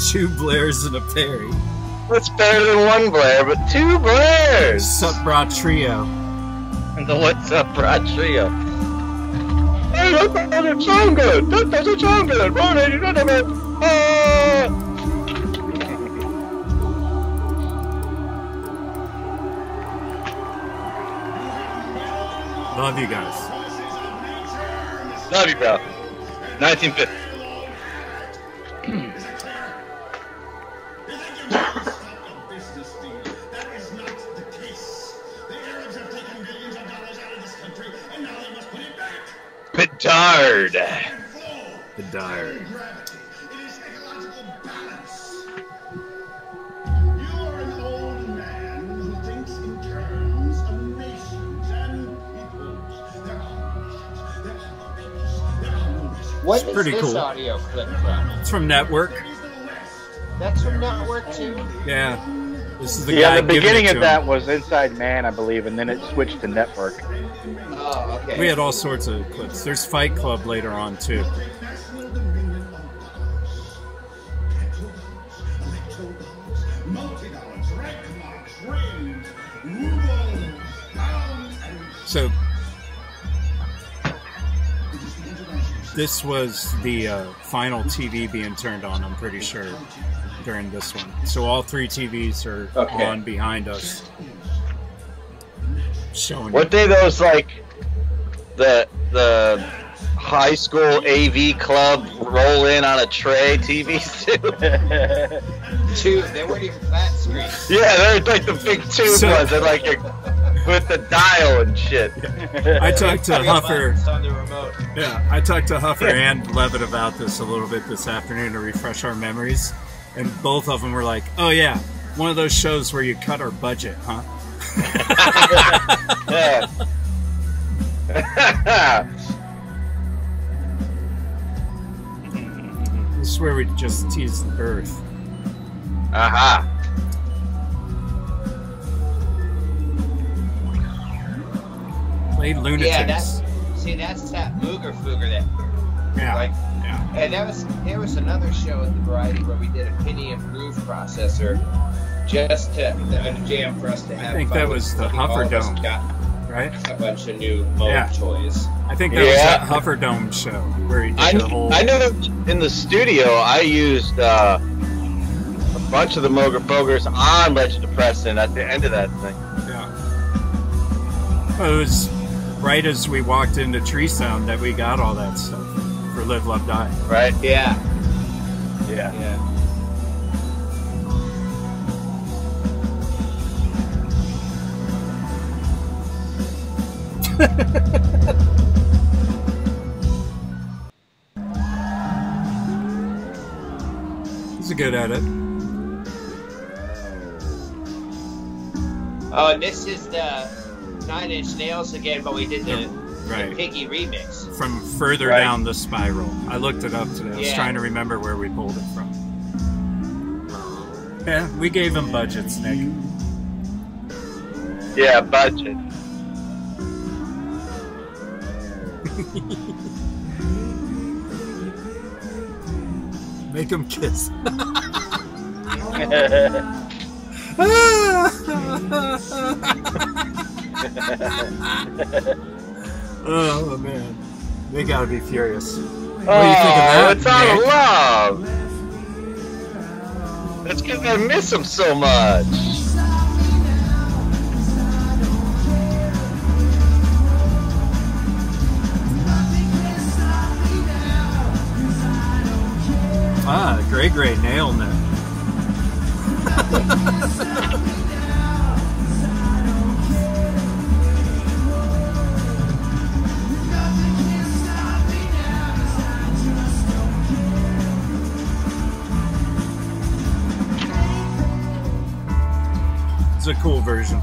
S1: Two Blairs and a Perry.
S4: that's better than one Blair, but two Blairs.
S1: Sup, bra trio.
S4: And the What's Up Rod Trio. Hey, that doesn't sound good. That doesn't sound good. Ronnie, you don't have it. Ah.
S1: Love you guys.
S4: Love you, bro. 1950.
S1: Dire.
S6: What
S1: It's
S6: is
S1: pretty
S6: this
S1: cool.
S6: audio clip from?
S1: It's from Network.
S6: That's from Network too.
S1: Yeah. This is the
S2: yeah,
S1: guy
S2: the beginning of
S1: to
S2: that
S1: him.
S2: was Inside Man, I believe, and then it switched to Network.
S6: Oh, okay.
S1: We had all sorts of clips. There's Fight Club later on too. So this was the uh, final TV being turned on. I'm pretty sure during this one. So all three TVs are
S6: Okay.
S1: on behind us, showing.
S4: What day those like the the high school AV club roll in on a tray TVs too?
S6: Two. They weren't even flat screens.
S4: yeah, they're like the big tube
S1: So-
S4: ones. They're like your, with the dial and shit.
S1: I talked to
S6: Three
S1: Huffer.
S6: buttons on the remote.
S1: Yeah, I talked to Huffer and Levitt about this a little bit this afternoon to refresh our memories, and both of them were like, "Oh yeah, one of those shows where you cut our budget, huh?"
S4: Yeah.
S1: This is where we just tease the Earth.
S4: Aha.
S1: Played lunatics.
S6: Yeah, that's see, that's that Mooger Fooger that
S1: yeah.
S6: like.
S1: yeah.
S6: And that was there was another show at the Variety where we did a penny improved processor just to a jam for us to have.
S1: I think
S6: fun
S1: that was the
S6: I think all of us
S1: Hufferdome.
S6: Got
S1: right?
S6: a bunch of new mold
S1: Yeah.
S6: toys.
S1: I think that
S4: Yeah.
S1: was that Hufferdome show where he did
S4: I,
S1: the whole.
S4: I know that in the studio I used uh, a bunch of the Mooger Foogers on Legend of Preston at the end of that thing.
S1: Yeah. Well, it was right as we walked into Tree Sound that we got all that stuff for Live, Love, Die.
S4: Right?
S6: Yeah,
S4: Yeah.
S6: yeah.
S1: He's a good at it.
S6: Oh, and this is the Nine Inch Nails again, but we did the, the
S1: Right.
S6: Piggy remix.
S1: From further
S4: Right.
S1: down the spiral. I looked it up today. I was
S6: Yeah.
S1: trying to remember where we pulled it from. Yeah, we gave him budgets, Nick.
S4: Yeah, budget.
S1: Make him kiss. oh man, they gotta be furious. What do you think of that?
S4: Oh, it's out of love. That's because I miss him so much.
S1: Ah, Gray Gray nail, it. a cool version.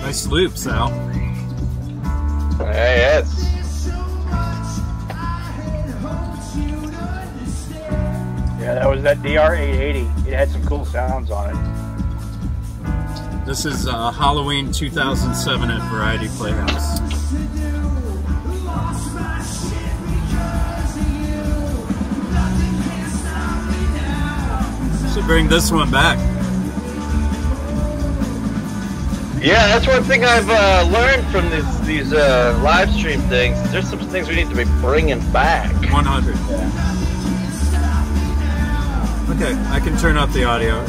S1: Nice loop, Sal.
S4: Hey, yes.
S2: Yeah, that was that DR880. It had some cool sounds on it.
S1: This is uh, Halloween 2007 at Variety Playhouse. Should bring this one back.
S4: Yeah, that's one thing I've uh, learned from these these uh, live stream things. There's some things we need to be bringing back.
S1: 100. Okay, I can turn up the audio.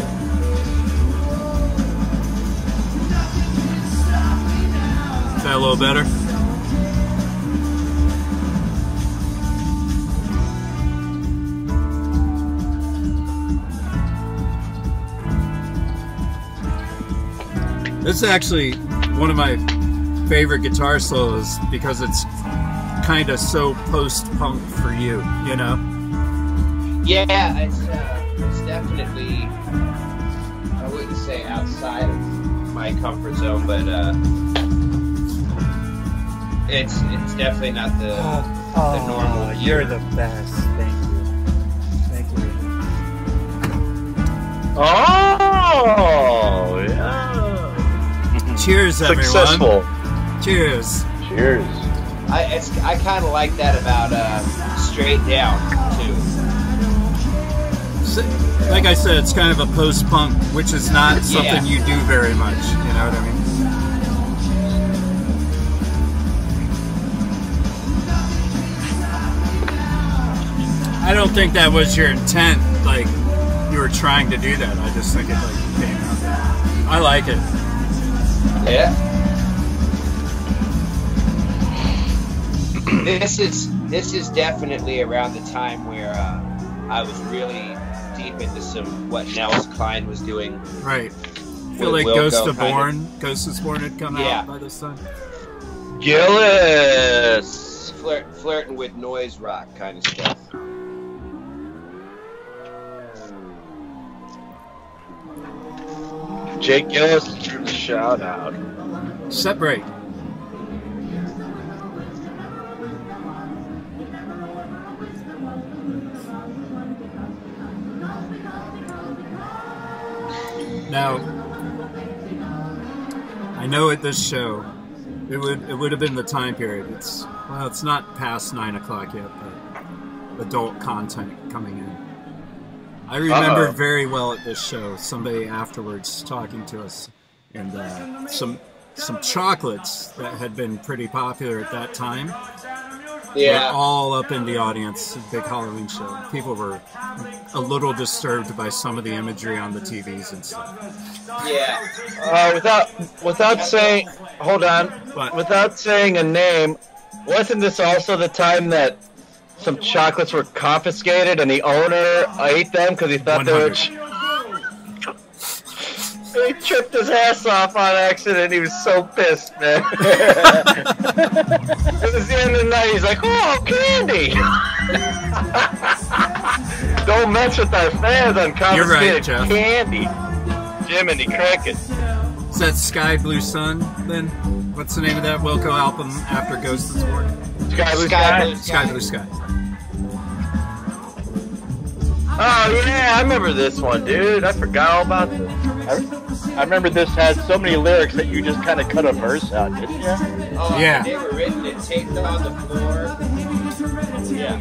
S1: Is that a little better? This is actually one of my favorite guitar solos because it's kind of so post-punk for you, you know?
S6: Yeah, it's uh, it's definitely I wouldn't say outside of my comfort zone, but uh, it's it's definitely not the the normal.
S10: Oh, you're the best. Thank you. Thank you.
S4: Oh, yeah.
S1: Cheers, everyone.
S4: Successful.
S1: Cheers.
S4: Cheers.
S6: I it's I kind of like that about uh, straight down too.
S1: So- Like I said, it's kind of a post-punk, which is not something
S6: Yeah.
S1: you do very much. You know what I mean? I don't think that was your intent. Like you were trying to do that. I just think it like came out. I like it.
S6: Yeah. this is this is definitely around the time where uh, I was really deep into some what Nels Cline was doing.
S1: Right. I feel
S6: With
S1: like Ghost of
S6: kind of-
S1: Born, Ghost is Born had come
S6: Yeah.
S1: out by this time.
S4: Gillis.
S6: Flirt, flirting with noise rock kind of stuff.
S4: Jake Gillis, shout out.
S1: Break. Now, I know at this show, it would it would have been the time period. It's well, it's not past nine o'clock yet, but adult content coming in. I remember
S4: Uh-oh.
S1: very well at this show somebody afterwards talking to us, and uh, some some chocolates that had been pretty popular at that time.
S6: Yeah.
S1: were all up in the audience. Big Halloween show. People were a little disturbed by some of the imagery on the TVs and stuff.
S6: Yeah.
S4: Uh, without without saying, hold on, without saying a name, wasn't this also the time that some chocolates were confiscated and the owner ate them because he thought they were?
S1: 100.
S4: He tripped his ass off on accident. He was so pissed, man. it was the end of the night. He's like, "Oh, candy! Don't mess with our fans on
S1: You're right,
S4: confiscated candy." Jiminy Cricket.
S1: Is that Sky Blue Sun then? What's the name of that Wilco album after Ghost and Sport?
S4: Sky Blue
S6: Sky
S4: Sky.
S6: Blue
S1: Sky Blue Sky.
S4: Oh yeah, I remember this one, dude. I forgot all about this.
S2: I, I remember this had so many lyrics that you just kind of cut a verse out, didn't you?
S6: Oh,
S1: Yeah.
S6: They were written and taped on the floor.
S2: Yeah.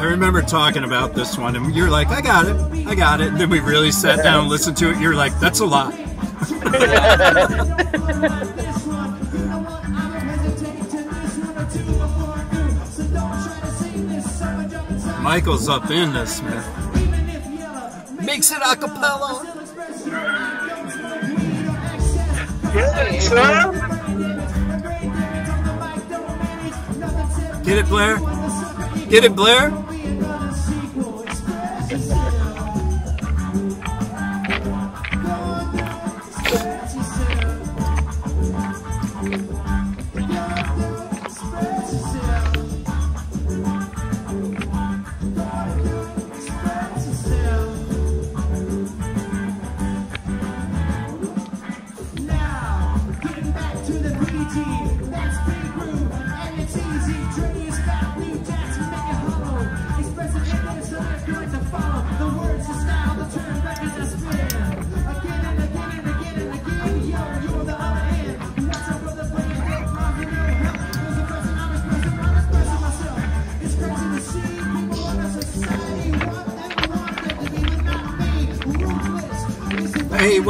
S1: I remember talking about this one, and you're like, I got it, I got it. And then we really sat down and listened to it. You're like, that's a lot. Michael's up in this, man. Makes it a cappella.
S4: Yeah, son.
S1: Get it, Blair? Get it, Blair?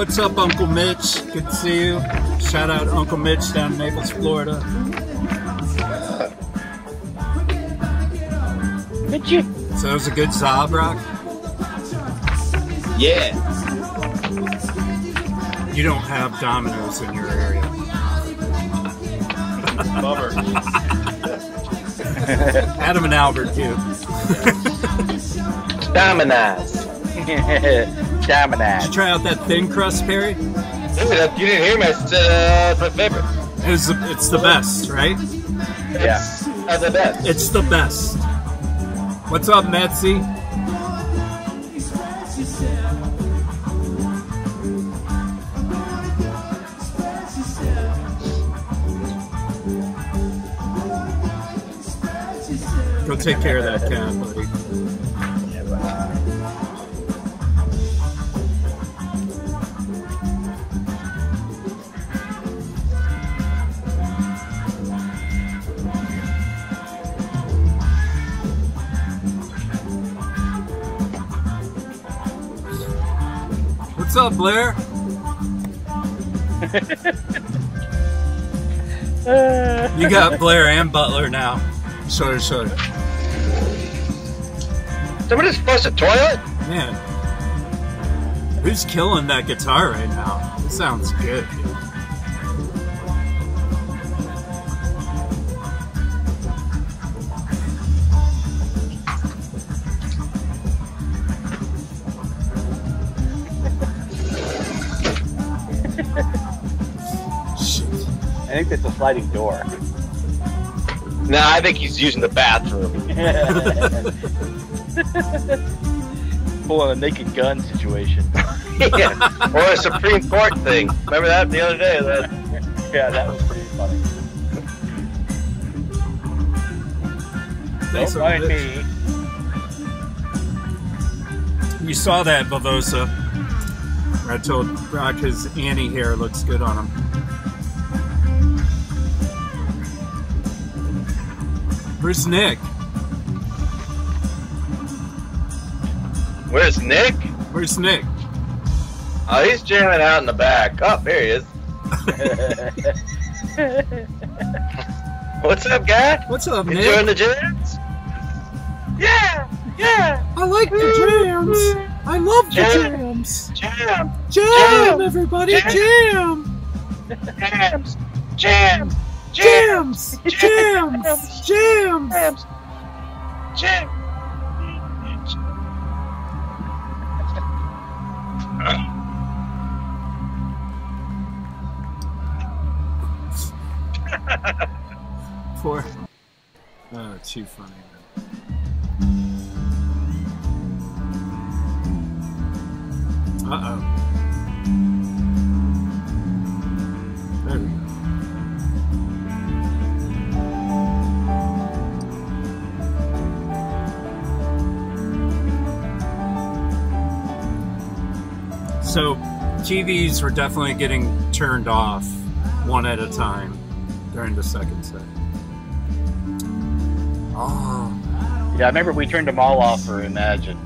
S1: What's up, Uncle Mitch? Good to see you. Shout out Uncle Mitch down in Naples, Florida.
S2: Mitchie.
S1: So it was a good Zob rock.
S6: Yeah.
S1: You don't have Domino's in your area.
S2: Bummer.
S1: Adam and Albert too.
S4: Domino's.
S1: Did
S2: Dominat.
S1: you try out that thin crust, Perry?
S4: Dude, you didn't hear me. It's, uh, it's my favorite.
S1: It was, it's the best, right?
S2: Yeah.
S4: It's uh, the best.
S1: It's the best. What's up, Metsy? Go take care of that cat, Blair? You got Blair and Butler now. To shoulder.
S4: Somebody just flushed a toilet?
S1: Man, who's killing that guitar right now? It sounds good.
S2: Sliding door.
S4: Nah, I think he's using the bathroom.
S2: Pull on a naked gun situation.
S4: yeah. Or a Supreme Court thing. Remember that the other day? That
S2: yeah, that was pretty funny.
S1: Thanks
S2: Don't
S1: for
S2: mind me.
S1: You saw that, Bavosa. I told Brock his Annie hair looks good on him. Where's Nick?
S4: Where's Nick?
S1: Where's Nick?
S4: Oh, he's jamming out in the back. Oh, there he is. What's up, guy?
S1: What's up, Nick?
S4: Enjoying the jams? Yeah, yeah.
S1: I like the jams. I love the
S4: Jam.
S1: jams.
S4: Jam,
S1: Jam,
S4: Jam.
S1: everybody,
S4: Jam.
S1: jam.
S4: jams, jams,
S1: too funny. Uh oh. There we go. So, TVs were definitely getting turned off one at a time during the second set. Oh,
S2: Yeah, I remember we turned them all off for Imagine.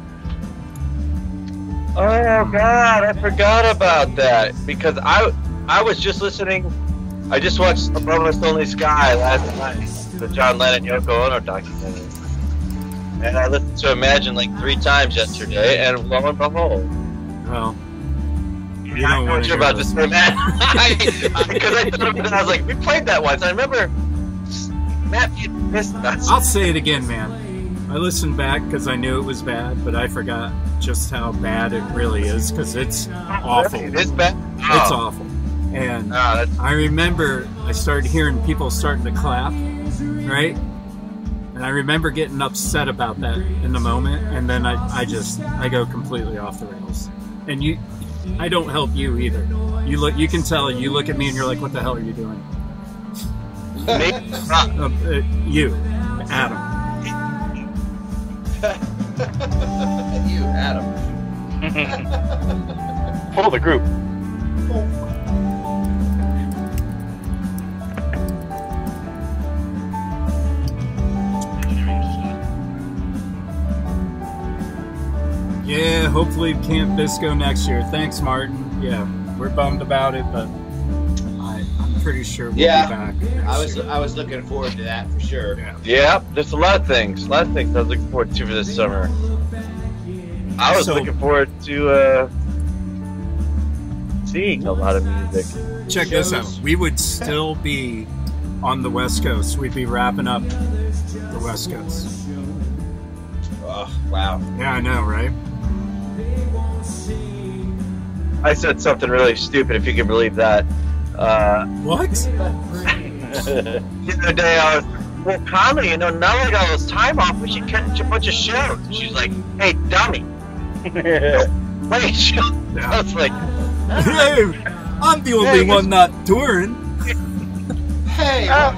S4: Oh God, I forgot about that because I I was just listening. I just watched Above Us Only Sky last night, the John Lennon Yoko Ono documentary, and I listened to Imagine like three times yesterday, and lo and behold,
S1: well. you don't
S4: know what you're about to
S1: this.
S4: say, man. Because I thought of it, and I was like, we played that once. I remember Matt you missed that.
S1: I'll say it again, man. I listened back because I knew it was bad, but I forgot just how bad it really is because it's awful.
S4: It is bad.
S1: It's
S4: Oh.
S1: awful. And
S4: ah, that's
S1: I remember I started hearing people starting to clap, right? And I remember getting upset about that in the moment, and then I, I just I go completely off the rails. And you, I don't help you either. You look, you can tell. You look at me and you're like, "What the hell are you doing?"
S4: me.
S1: Uh, uh, you, Adam.
S6: you, Adam.
S2: Pull the group.
S1: Yeah, hopefully Camp Bisco next year. Thanks, Martin. Yeah, we're bummed about it, but I, I'm pretty sure we'll
S6: Yeah,
S1: be back. next
S6: I was
S1: year.
S6: I was looking forward to that for sure.
S4: Yeah, there's a lot of things. A lot of things I was looking forward to for this summer. I was
S1: So-
S4: looking forward to uh, seeing a lot of music.
S1: Check this out. We would still be on the West Coast. We'd be wrapping up the West Coast.
S6: Oh, wow.
S1: Yeah, I know, right?
S4: I said something really stupid, if you can believe that. Uh,
S1: What?
S4: the other day, I was, well, comedy, you know, now I got all this time off, we should catch a bunch of shows. She's like, hey, dummy, play a. I was like,
S1: Hey, I'm the only
S4: Hey,
S1: one not touring.
S6: Hey, what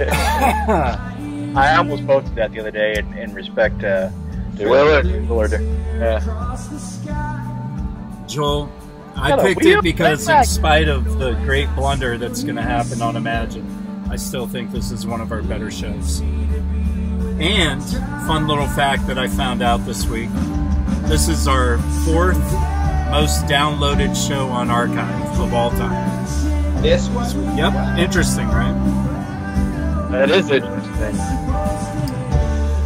S6: happened?
S2: I almost posted that the other day in, in respect to to
S4: Willard.
S2: Willard.
S4: yeah.
S1: Joel, I picked it because, in spite of the great blunder that's going to happen on Imagine, I still think this is one of our better shows. And, fun little fact that I found out this week this is our fourth most downloaded show on Archive of all time.
S6: this one?
S1: Yep, interesting, right?
S4: That is interesting.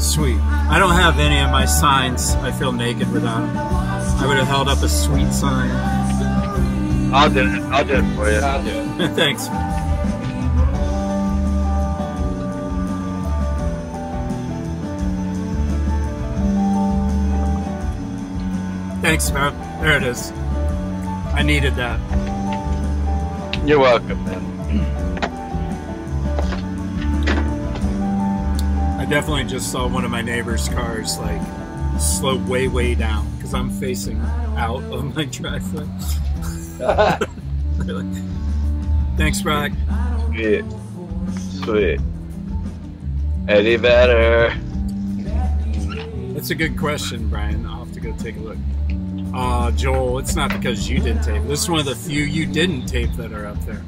S1: Sweet. I don't have any of my signs. I feel naked without them. I would have held up a sweet sign.
S4: I'll do it. I'll do it for you.
S6: I'll do it.
S1: Thanks. Thanks, man. There it is. I needed that.
S4: You're welcome, man.
S1: I I definitely just saw one of my neighbor's cars like slow way way down because I'm facing out of my driveway. Thanks, Brock.
S4: Sweet. Sweet. Eddie Vedder.
S1: That's a good question, Brian. I'll have to go take a look. Uh, Joel, it's not because you didn't tape. This is one of the few you didn't tape that are up there.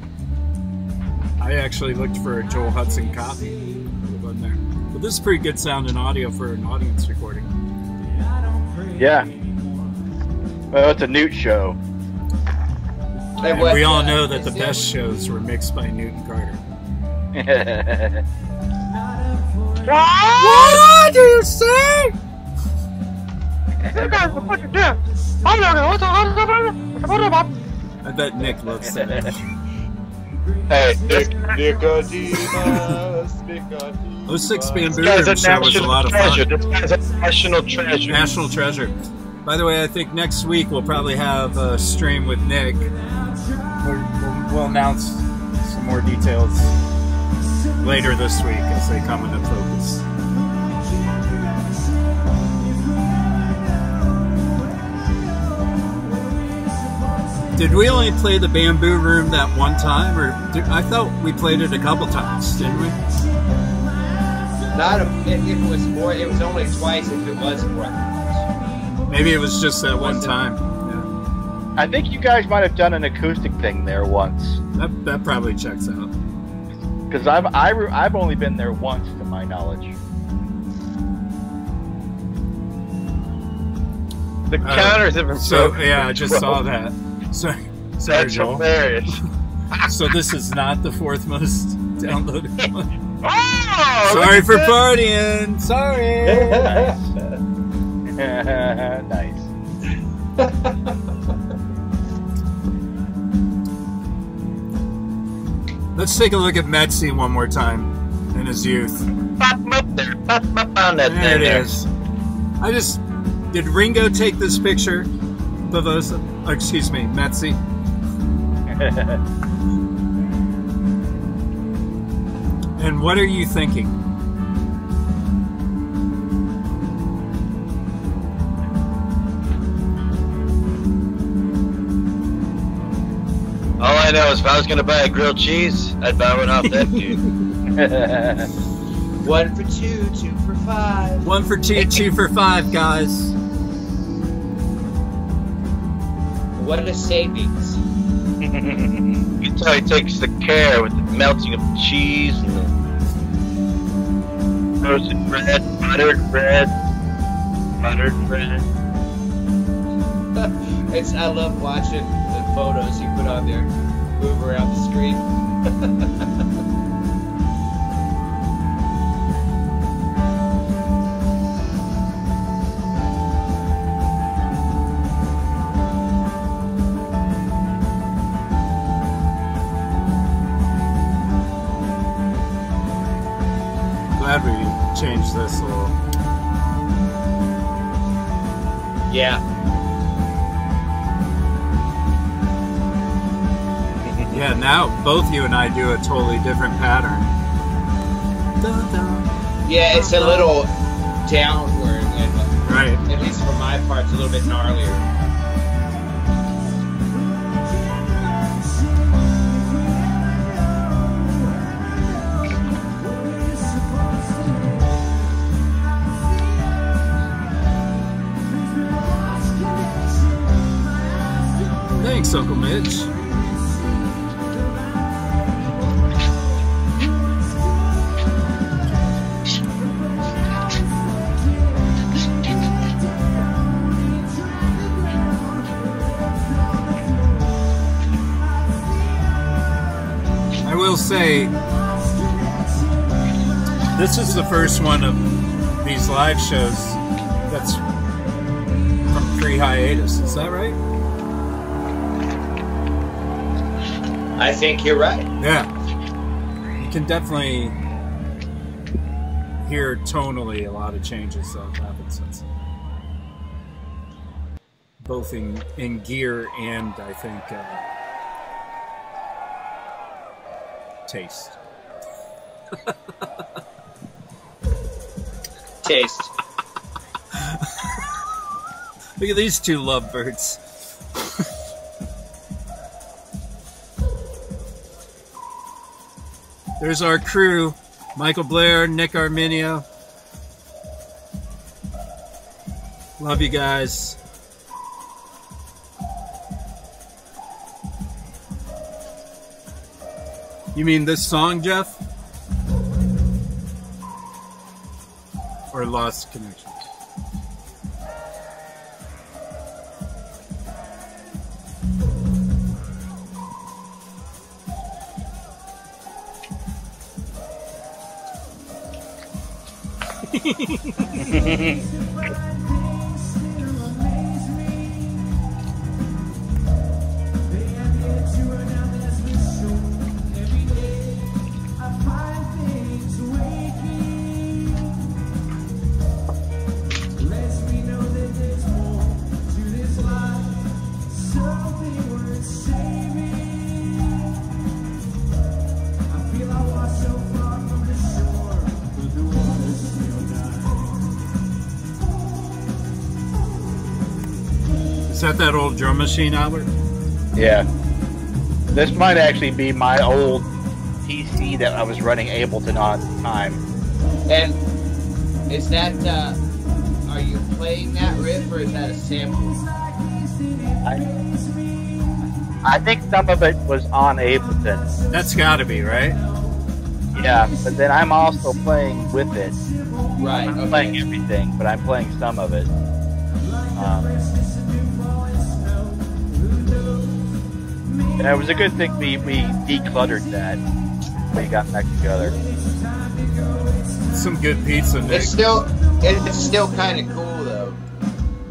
S1: I actually looked for a Joel Hudson copy. It wasn't there. But this is pretty good sound and audio for an audience recording.
S2: Yeah. Well, it's a Newt show.
S1: And we all know that the best shows were mixed by Newton Carter.
S7: What
S1: do you say?
S7: You guys will put it down. I'm not gonna
S1: I bet Nick loves that.
S4: Hey, Nick, Nicodemus, Nicodemus.
S1: 06 Bamboo
S4: This guy's
S1: Room
S4: a
S1: show was a lot of
S4: treasure.
S1: fun.
S4: This guy's a national treasure.
S1: National treasure. By the way, I think next week we'll probably have a stream with Nick. We'll, we'll, we'll announce some more details later this week as they come into focus. Did we only play the Bamboo Room that one time, or did, I thought we played it a couple times, didn't we?
S6: Not a, if it was more, it was only twice if it was more.
S1: Maybe it was just that one time.
S2: I think you guys might have done an acoustic thing there once.
S1: That, that probably checks out.
S2: Because I've I, re- I've only been there once, to my knowledge.
S4: The
S1: Uh,
S4: counters have been
S1: So yeah, I just saw that. So, sorry,
S4: That's
S1: Joel.
S4: hilarious.
S1: So this is not the fourth most downloaded one.
S4: Oh,
S1: Sorry for partying. Sorry.
S2: nice.
S1: Let's take a look at Metzi one more time in his youth.
S4: Pop up there. Pop up on that
S1: There it
S4: there.
S1: is. I just did Ringo take this picture? Bavosa, oh, excuse me, Metzi. And what are you thinking?
S4: I know is if I was going to buy a grilled cheese, I'd buy one off that dude.
S6: One for two, two for five.
S1: One for two, two for five, guys.
S6: What a savings.
S4: That's how he takes the care with the melting of the cheese and the toasted bread, buttered bread, buttered bread.
S6: It's I love watching the photos you put on there move around the.
S1: Glad we changed this a little.
S6: Yeah.
S1: Yeah, now both you and I do a totally different pattern.
S6: Yeah, it's a little downward, and
S1: Right.
S6: at least for my part, it's a little bit gnarlier.
S1: Thanks, Uncle Mitch. Say, this is the first one of these live shows that's from pre hiatus. Is that right?
S6: I think you're right.
S1: Yeah. You can definitely hear tonally a lot of changes that have happened since. Both in, in gear and, I think, uh, taste.
S6: taste.
S1: Look at these two lovebirds. There's our crew Michael Blair, Nick Arminio. Love you guys. You mean this song, Jeff? Or Lost Connection? Is that that old drum machine, Albert?
S2: Yeah. This might actually be my old PC that I was running Ableton on at the time.
S6: And is that, uh, are you playing that riff or is that a sample?
S2: I, I think some of it was on Ableton.
S1: That's got to be, right?
S2: Yeah, but then I'm also playing with it.
S6: Right.
S2: I'm
S6: okay.
S2: playing everything, but I'm playing some of it. Um, and it was a good thing we, we decluttered that. We got back together.
S1: Some good pizza, Nick.
S6: It's still, it's still kind of cool though.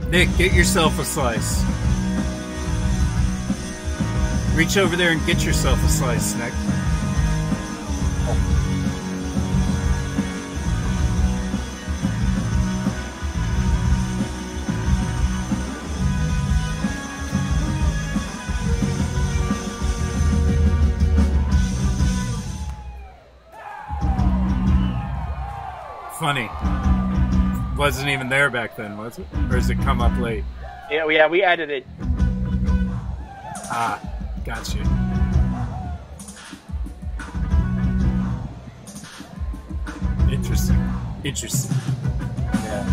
S1: Nick, get yourself a slice. Reach over there and get yourself a slice, Nick. Funny. Wasn't even there back then, was it? Or has it come up late?
S2: Yeah, yeah, we added it.
S1: Ah, got you. Interesting. Interesting.
S2: Yeah.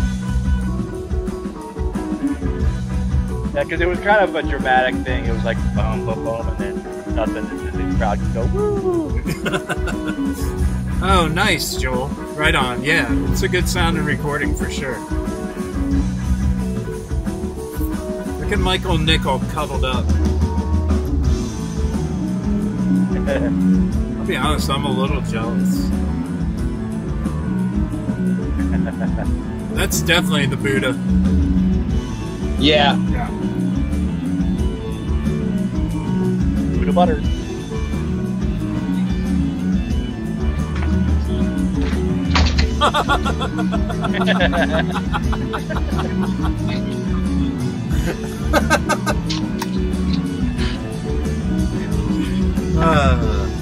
S2: Yeah, because it was kind of a dramatic thing. It was like boom, boom, boom, and then nothing, and then the crowd could go woo.
S1: Oh, nice, Joel. Right on. Yeah, it's a good sounding recording for sure. Look at Michael and Nick all cuddled up. I'll be honest, I'm a little jealous. That's definitely the Buddha.
S6: Yeah.
S1: Yeah.
S2: Buddha butter.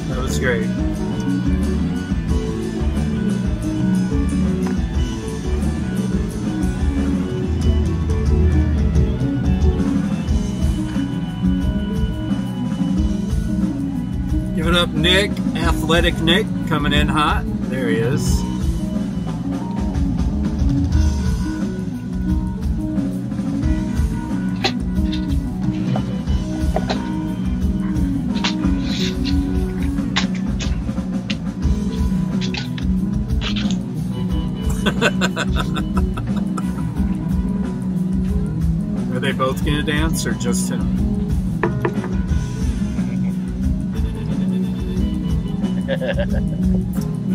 S1: That was great. Give it up, Nick. Athletic Nick coming in hot. There he is. Gonna or just him?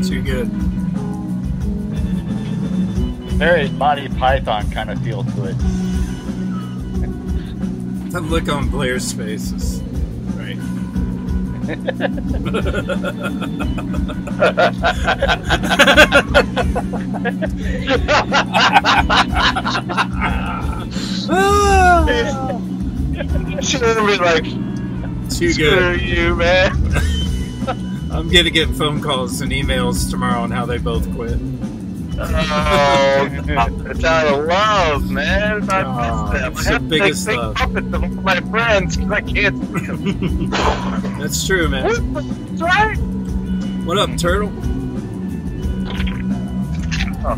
S1: Too good.
S2: Very Monty Python kind of feel to it.
S1: That look on Blair's face is right.
S4: Should have been like,
S1: Too
S4: screw
S1: good.
S4: you, man.
S1: I'm gonna get phone calls and emails tomorrow on how they both quit.
S4: Oh, it's out of love, man. I
S1: Oh,
S4: miss them.
S1: it's
S4: I
S1: the
S4: have to take
S1: biggest
S4: big
S1: love.
S4: puppets of all my friends 'cause I can't see them.
S1: That's true, man.
S4: That's right.
S1: What up, turtle? Oh.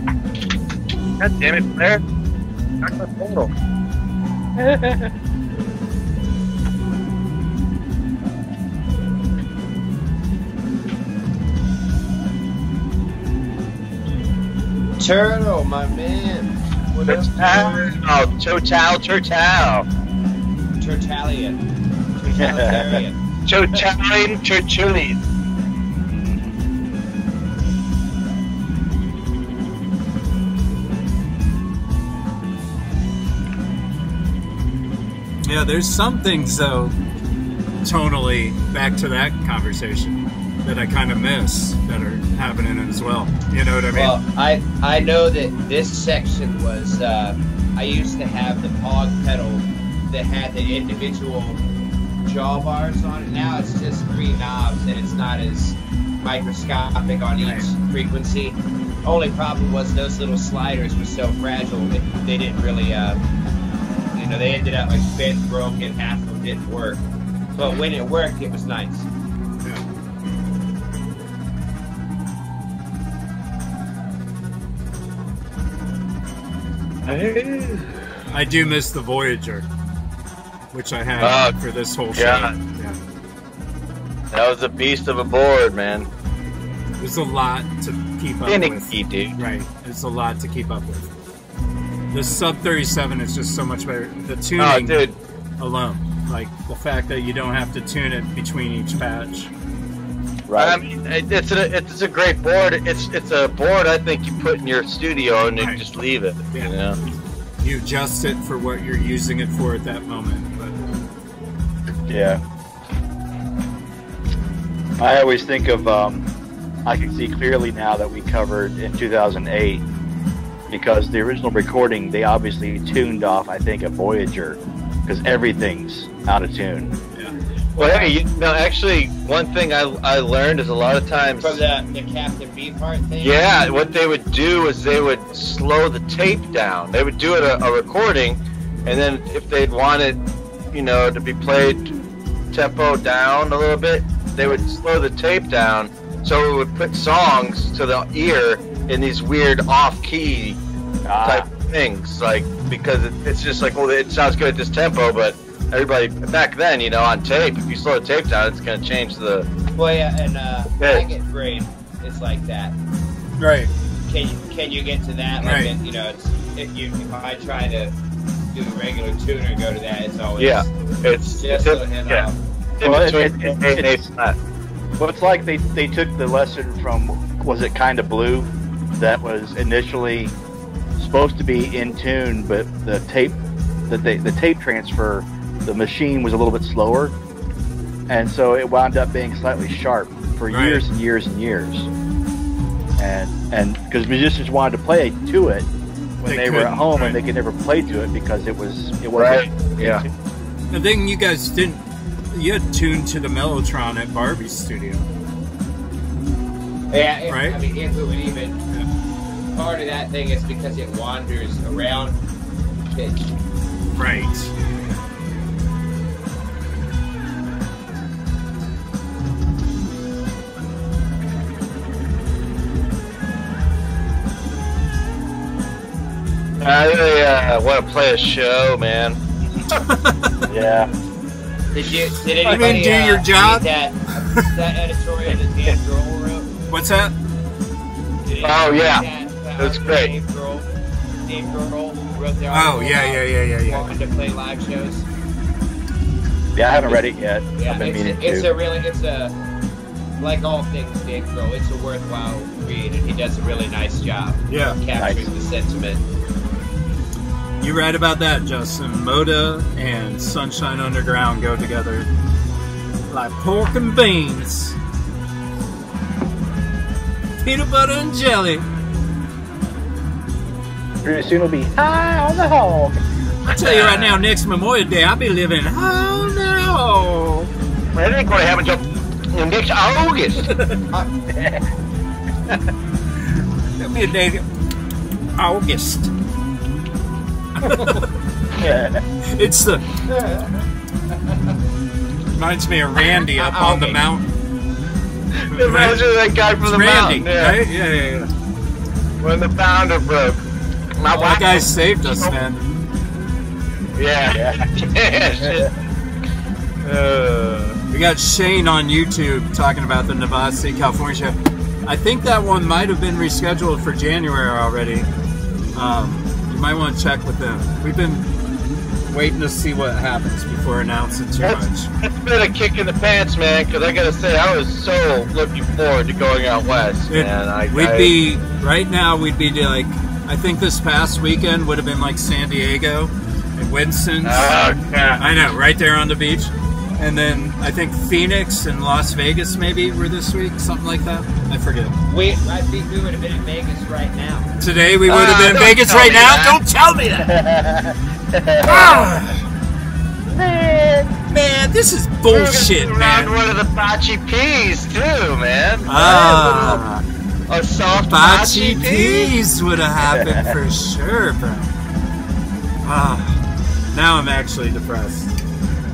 S4: God damn it, Blair. Back my portal.
S6: Turtle, my man. What up,
S4: Oh, Cho Chow, Cho Chow.
S6: Tertullian. Tertullian.
S4: Cho Chowing, Churchullies.
S1: Yeah, there's some things though, tonally back to that conversation that I kind of miss that are happening as well. You know what I mean?
S6: Well, I I know that this section was. Uh, I used to have the pog pedal that had the individual jaw bars on it. Now it's just three knobs, and it's not as microscopic on each frequency. Only problem was those little sliders were so fragile that they didn't really. Uh, you know, they ended up like bent, broken. Half of them didn't work. But when it worked, it was nice.
S1: I do miss the Voyager, which I had
S4: Oh,
S1: for this whole show.
S4: yeah.
S1: Yeah.
S4: That was a beast of a board, man.
S1: There's a lot to keep up
S4: Finicky,
S1: with.
S4: dude.
S1: Right. There's a lot to keep up with. The sub 37 is just so much better. The ah, tuning
S4: Oh, dude.
S1: alone. Like the fact that you don't have to tune it between each patch.
S4: I mean, it's a it's a great board. It's it's a board I think you put in your studio and you just leave it. You know.
S1: You adjust it for what you're using it for at that moment. But
S2: Yeah. I always think of, um, I can see clearly now that we covered in 2008 because the original recording, they obviously tuned off, I think, a Voyager because everything's out of tune.
S4: Well, hey, you know, actually, one thing I, I learned is a lot of times.
S6: From the, the Captain Beefheart thing?
S4: Yeah, what they would do is they would slow the tape down. They would do it a, a recording, and then if they'd wanted, you know, to be played tempo down a little bit, they would slow the tape down so it would put songs to the ear in these weird off-key ah. type things, like because it, it's just like, well, it sounds good at this tempo, but everybody back then, you know, on tape, if you slow the tape down, it's gonna change the.
S6: Well, yeah, and uh,
S4: Yeah.
S6: Maggot Brain is like that.
S1: Right.
S6: Can you, can you get to that? Like,
S1: Right.
S6: it- you know, it's, if you if I try to do a regular tuner and go to that, it's always
S4: Yeah, it's
S6: just
S4: it's
S6: a head
S4: yeah.
S6: off.
S2: Well, it-
S4: between
S2: it-
S4: A and
S2: it's- Well, it's like they, they took the lesson from, was it Kind of Blue? That was initially supposed to be in tune, but the tape, the, the, the tape transfer, the machine was a little bit slower. And so it wound up being slightly sharp for
S1: Right.
S2: years and years and years. And and because musicians wanted to play to it when
S1: They
S2: they, were at home
S1: right.
S2: and they could never play to it because it was it wasn't
S4: Right, yeah.
S1: the thing you guys didn't, you had tuned to the Mellotron at Barbie's studio.
S6: Yeah, if,
S1: Right?
S6: I mean, if it would even part of that thing is because it wanders around pitch.
S1: Right.
S4: I really uh, want to play a show, man.
S2: Yeah.
S6: Did you? Did
S1: I mean, do
S6: uh,
S1: your job.
S6: read that that editorial that Dave Grohl wrote?
S1: What's that?
S6: Did
S4: Oh,
S6: anybody
S4: yeah.
S6: read that?
S4: That's great.
S6: Dave Grohl, Dave Grohl wrote the
S1: Oh yeah, yeah, yeah, yeah, yeah.
S6: Wanting to play live shows.
S2: Yeah, I haven't read it yet.
S6: Yeah,
S2: I've been
S6: it's,
S2: meaning
S6: it's
S2: to.
S6: a really, it's a like all things Dave Grohl. It's a worthwhile read, and he does a really nice job
S1: Yeah.
S6: capturing
S2: Nice.
S6: the sentiment.
S1: You right about that, Justin. Moda and Sunshine Underground go together like pork and beans. Peanut butter and jelly.
S2: Pretty soon we'll be high on the hog.
S1: I tell you right now, next Memorial Day, I'll be living. Oh no!
S4: That ain't going to happen until next August.
S1: That'll be a day. August. it's the reminds me of Randy up on the mountain.
S4: Imagine that guy from
S1: It's
S4: the
S1: Randy,
S4: mountain. Yeah.
S1: right? Yeah, yeah, yeah.
S4: When the founder broke. My
S1: Well, that guy saved us, man.
S4: Yeah. yeah. shit. Uh,
S1: We got Shane on YouTube talking about the Nevada California show. I think that one might have been rescheduled for January already. Um, might want to check with them. We've been waiting to see what happens before announcing too
S4: That's,
S1: much.
S4: that's been a kick in the pants, man. Because I gotta say, I was so looking forward to going out west,
S1: It-
S4: man. I,
S1: we'd
S4: I-
S1: be right now. We'd be like I think this past weekend would have been like San Diego and Winston's.
S4: Oh, yeah.
S1: I know, right there on the beach. And then I think Phoenix and Las Vegas maybe were this week, something like that. I forget.
S6: We, I think we would have been in Vegas right now.
S1: Today we would have
S6: Ah,
S1: been in Vegas right now.
S6: that.
S1: Don't tell me that. Ah,
S4: Man,
S1: man, this is bullshit,
S4: around
S1: man.
S4: one of the bocce peas too, man.
S1: Ah,
S4: a soft
S1: bocce
S4: bocce
S1: peas would have happened for sure, bro. Ah, now I'm actually depressed.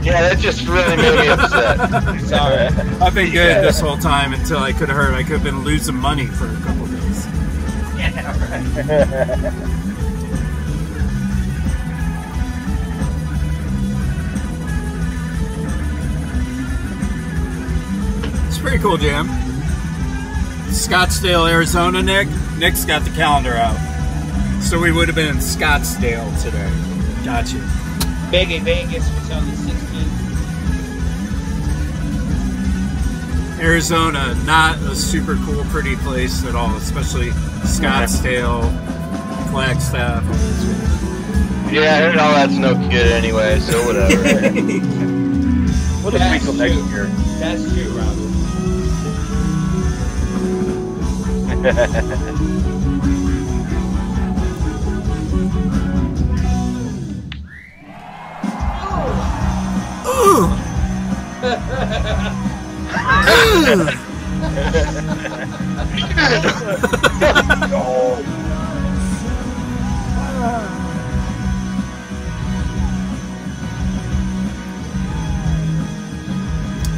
S4: Yeah, that just really made me upset.
S6: Sorry.
S1: I've been good this whole time until I could have heard I could have been losing money for a couple days. Yeah. It's a pretty cool jam. Scottsdale, Arizona, Nick. Nick's got the calendar out. So we would have been in Scottsdale today. Gotcha.
S6: Big in Vegas until the 16th.
S1: Arizona, not a super cool, pretty place at all, especially Scottsdale, Flagstaff.
S4: Yeah, and all that's no good anyway, so whatever.
S2: What if we
S6: That's
S2: go next year?
S6: That's true, Robert.
S1: Ooh!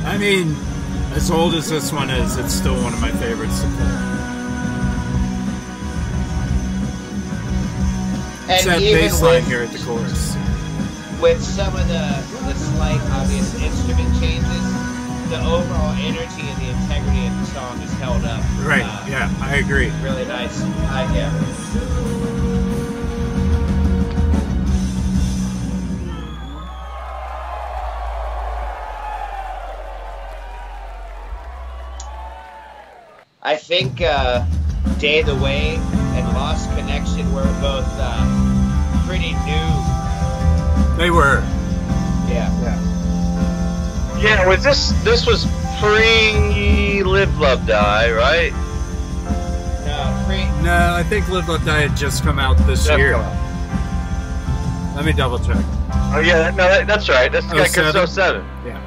S1: I mean, as old as this one is, it's still one of my favorites to play. It's
S6: And
S1: that bass line here at the chorus.
S6: With some of the, the slight obvious instrument changes, the overall energy and the integrity of the song is held up.
S1: Right,
S6: Uh,
S1: yeah, I agree.
S6: Really nice. I, yeah. I think uh, Day the Way and Lost Connection were both uh, pretty new.
S1: They were.
S6: Yeah.
S4: yeah, was this this was pre Live Love Die, right?
S6: No, pre.
S1: No, I think Live Love Die had just come out this year.
S4: out.
S1: Let me double check.
S4: Oh yeah, no, that, that's right. That's like
S1: 07?
S4: 07.
S1: Yeah.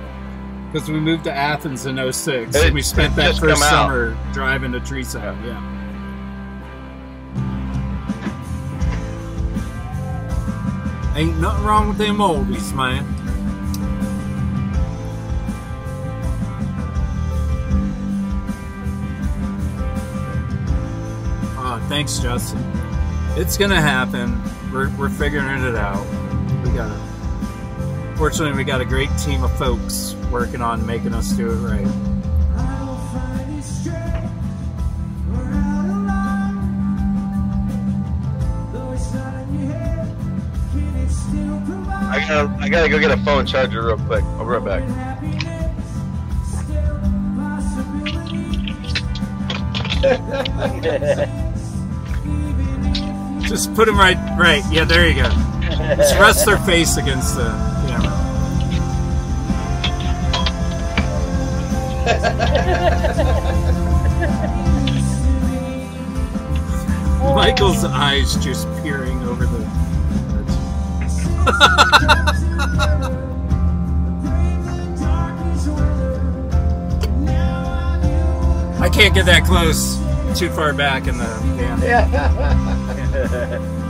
S1: Because we moved to Athens in 06.
S4: It-
S1: and we spent that first summer driving to Treeside. Yeah. Ain't nothing wrong with them oldies, man. Thanks, Justin. It's gonna happen. We're, we're figuring it out. We got it. Fortunately, we got a great team of folks working on making us do it right.
S4: I gotta I gotta go get a phone charger real quick. I'll be right back.
S1: Just put him right, right. Yeah, there you go. Just rest their face against the camera. Michael's eyes just peering over the. I can't get that close. Too far back in the band.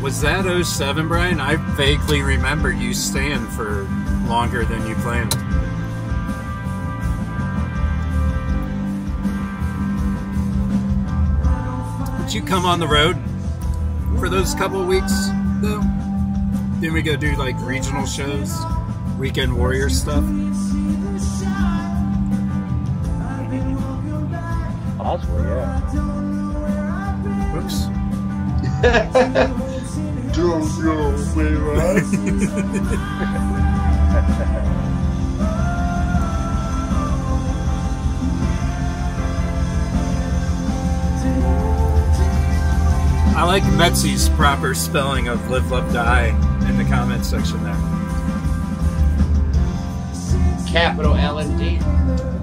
S1: Was that 07, Brian? I vaguely remember you staying for longer than you planned. Did you come on the road for those couple weeks, though? Didn't we go do like regional shows, weekend warrior stuff?
S2: Possibly, yeah.
S1: Whoops.
S5: Don't go,
S1: I like Metsy's proper spelling of live, love, die in the comment section there.
S6: Capital L and D.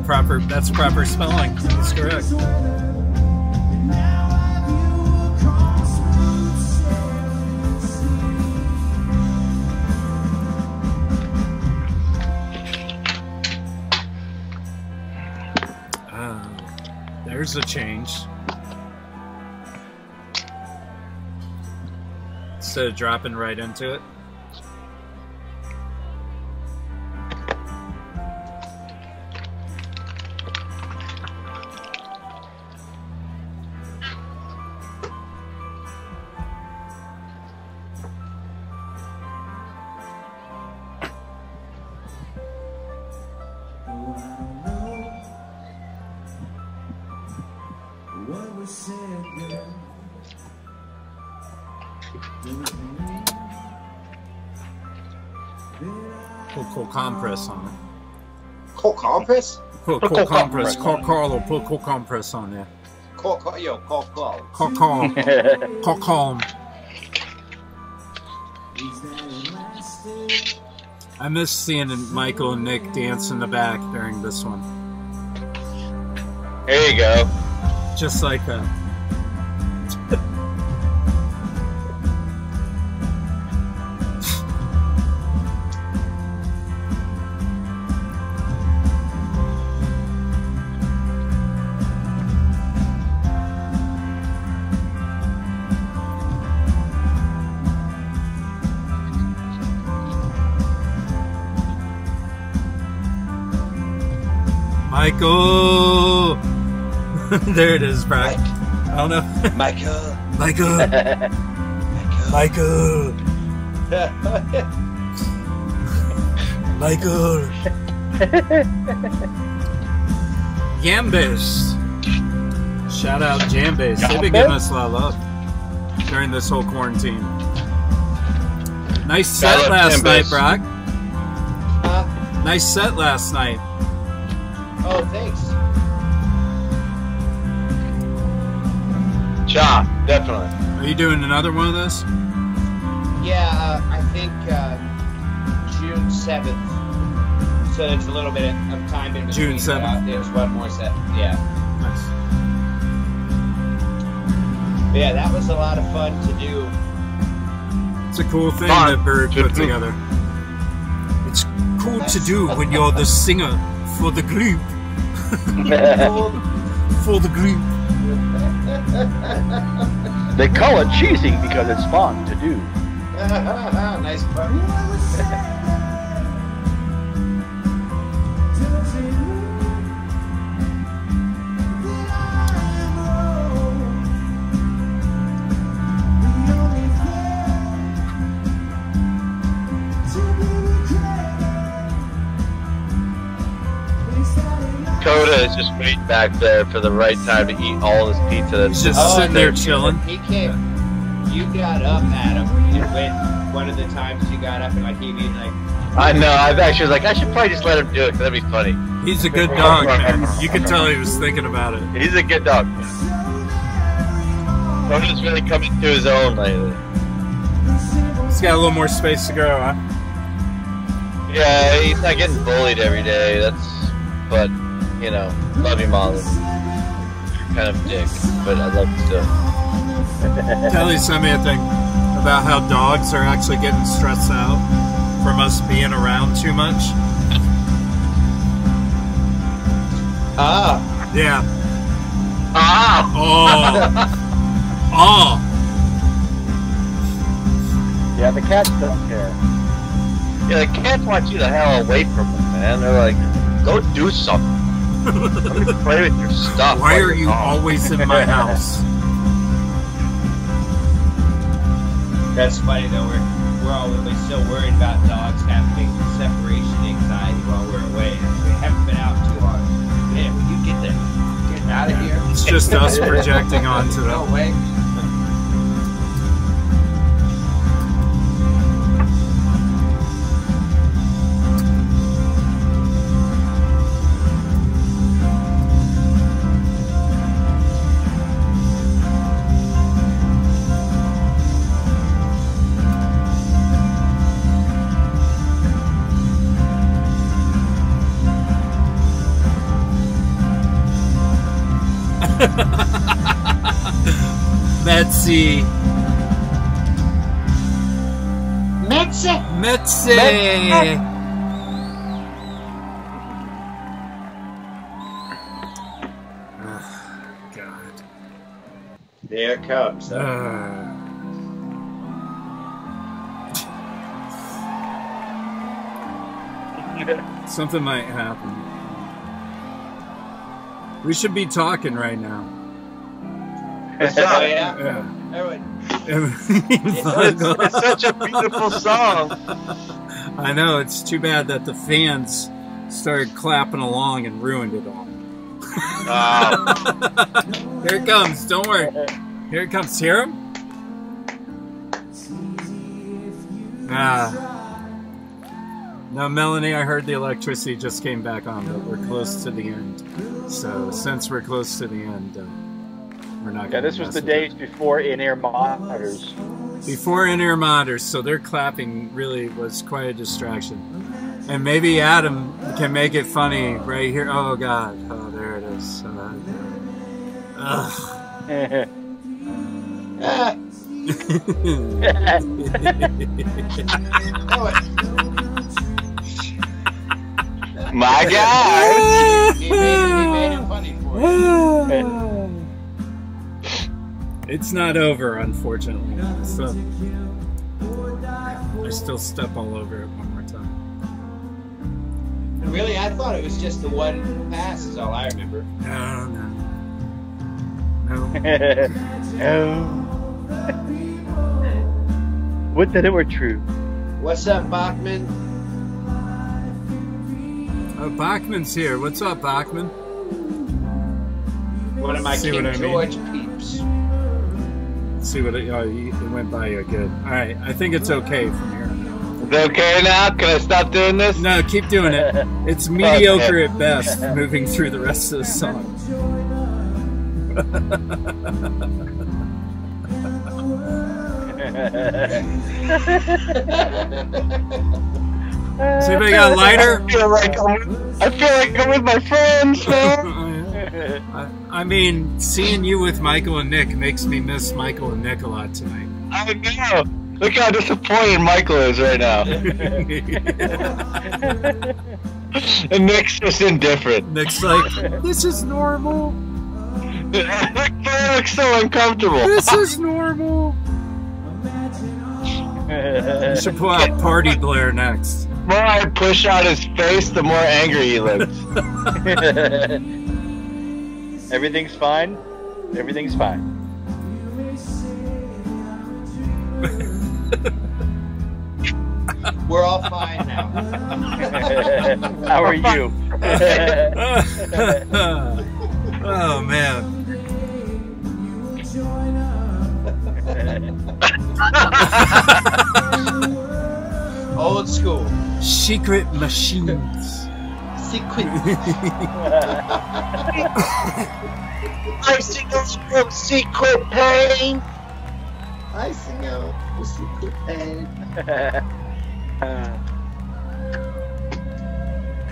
S1: Proper, that's proper spelling. That's correct. Ah, there's a change. Instead of dropping right into it. Compress? Put
S6: Put
S1: cold
S6: cold
S1: compress.
S6: compress
S1: Call
S6: on it.
S1: Carlo. Put cold compress on there.
S6: Call, call, yo, call, call.
S1: Call calm. Call calm. I miss seeing Michael and Nick dance in the back during this one.
S4: There you go.
S1: Just like that. there it is, Brian. I don't know.
S6: Michael.
S1: Michael. Michael. Michael. Yambase. Shout out Jambase. They've been giving us a lot of love during this whole quarantine. Nice set
S4: out
S1: last night. Brock. Nice set last night.
S6: Oh, thanks.
S4: Cha, definitely.
S1: Are you doing another one of those?
S6: Yeah, uh, I think uh, June 7th. So there's a little bit of time in between.
S1: June
S6: but, uh,
S1: 7th.
S6: There's one more set. Yeah.
S1: Nice.
S6: But yeah, that was a lot of fun to do.
S1: It's a cool thing
S4: Fun
S1: that Bird put together. It's cool to do when you're the singer for the group. for the group.
S2: They call it cheesy because it's fun to do.
S6: nice fun.
S4: Coda is just waiting back there for the right time to eat all this pizza. That's
S1: He's just
S6: Oh,
S1: sitting there chilling.
S6: He came. You got up, Adam, and went one of the times you got up and like he be like,
S4: I know. I actually was like, I should probably just let him do it. Cause that'd be funny.
S1: He's a good dog, man. You can tell he was thinking about it.
S4: He's a good dog. Coda's really coming to his own lately.
S1: He's got a little more space to grow, huh?
S4: Yeah, he's not getting bullied every day. That's, but you know, love you. You're kind of dick, but I love you still.
S1: Kelly sent me a thing about how dogs are actually getting stressed out from us being around too much?
S6: Ah.
S1: Yeah.
S4: Ah.
S1: Oh. oh.
S2: Yeah, the cats don't care.
S4: Yeah, the cats want you the hell away from them, man. They're like, go do something. Let me play with your stuff.
S1: Why are
S4: you're
S1: always in my house?
S6: That's funny though. We're we're always so worried about dogs having separation anxiety while we're away. We haven't been out too hard. Man, will you get the get out of here?
S1: It's just us projecting onto
S6: No
S1: them.
S6: way.
S7: Metze.
S1: Metzi. God.
S6: There it comes. huh?
S1: Uh, something might happen. We should be talking right now.
S6: oh yeah.
S1: Yeah.
S6: Everyone,
S4: It's, it's such a beautiful song.
S1: I know, it's too bad that the fans started clapping along and ruined it all.
S4: Wow.
S1: Here it comes, don't worry. Here it comes. Hear him? Ah. Now, Melanie, I heard the electricity just came back on, but we're close to the end. So, since we're close to the end, uh, we're not
S2: Yeah, this was the
S1: with
S2: days before in-ear monitors.
S1: Before in ear monitors, so their clapping really was quite a distraction. And maybe Adam can make it funny right here. Oh, God. Oh, there it is. Uh, ugh.
S6: Ah,
S4: My guy.
S6: he, made he made it funny for you.
S1: It's not over, unfortunately. So I still step all over it one more time.
S6: Really, I thought it was just the one pass. Is all I remember.
S1: No, no, no.
S2: oh. Would that it were true.
S6: What's up, Bachman?
S1: Oh, Bachman's here. What's up, Bachman?
S6: One of my
S1: See
S6: King
S1: what I mean?
S6: George peeps.
S1: Let's see what it, oh, you- it went by you. Good. All right. I think it's okay from here.
S4: Is it okay now? Can I stop doing this?
S1: No, keep doing it. It's mediocre at best. Moving through the rest of the song. Has anybody got a lighter?
S4: I feel like I'm, I feel like I'm with my friends, man.
S1: I, I mean, seeing you with Michael and Nick makes me miss Michael and Nick a lot tonight.
S4: I know. Look how disappointed Michael is right now. and Nick's just indifferent.
S1: Nick's like, this is normal.
S4: Nick looks so uncomfortable.
S1: This is normal. You should pull out Party Blair next.
S4: The more I push out his face, the more angry he looks.
S2: Everything's fine. Everything's fine.
S6: We're all fine now.
S2: How are you?
S1: oh man.
S6: Old school.
S1: Secret machines.
S6: Secret.
S4: I sing from secret pain.
S6: I sing out the secret pain.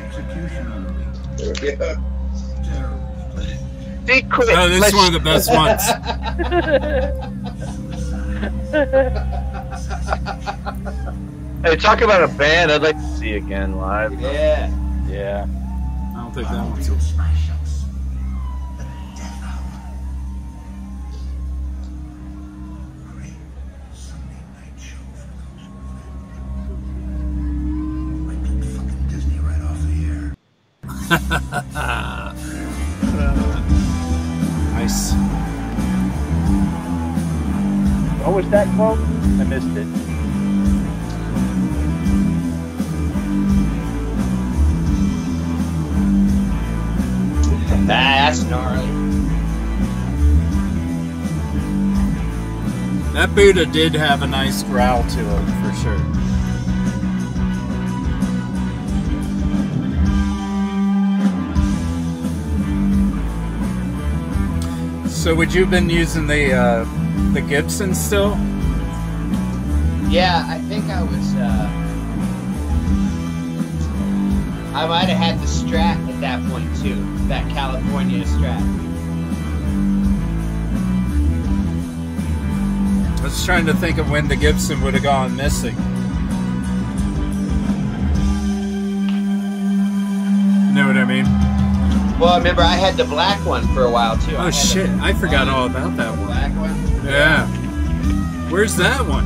S5: Execution on me.
S6: There we go.
S4: Secret.
S1: Oh, this is one of the best ones.
S4: Hey, talk about a band I'd like to see again live.
S6: Yeah.
S2: Yeah.
S1: I don't think that one's. Too. Sunday night show for those who live in the neighborhood. I'd be fucking Disney right off the air. Nice.
S2: What was that quote? I missed it.
S6: That's gnarly.
S1: That Budda did have a nice growl to it for sure. So would you have been using the uh, the Gibson still?
S6: Yeah, I think I was. Uh, I might have had the Strat at that point too. That California Strat.
S1: I was trying to think of when the Gibson would have gone missing. You know what I mean?
S6: Well, remember I had the black one for a while too.
S1: Oh
S6: had
S1: shit!
S6: a-
S1: I forgot all about that one.
S6: Black one.
S1: Yeah. Where's that one?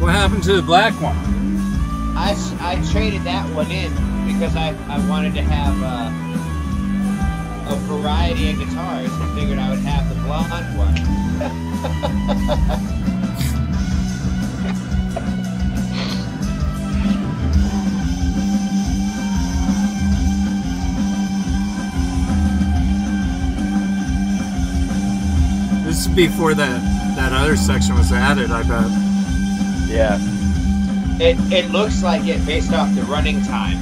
S1: What happened to the black one?
S6: I, s- I traded that one in because I, I wanted to have uh, a variety of guitars and figured I would have the blonde one.
S1: This is before that that other section was added. I bet.
S2: Yeah.
S6: It, it looks like it based off the running time.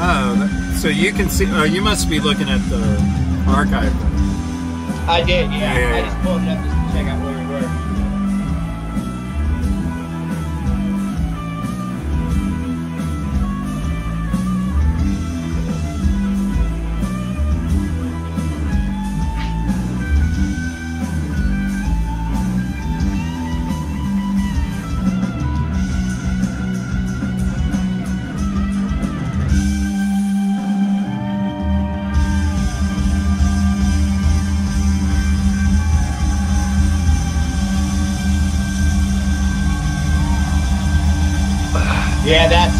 S1: Oh, so you can see. Oh, you must be looking at the archive.
S6: I did, yeah.
S1: Yeah, yeah,
S6: I just pulled it up Yeah, that's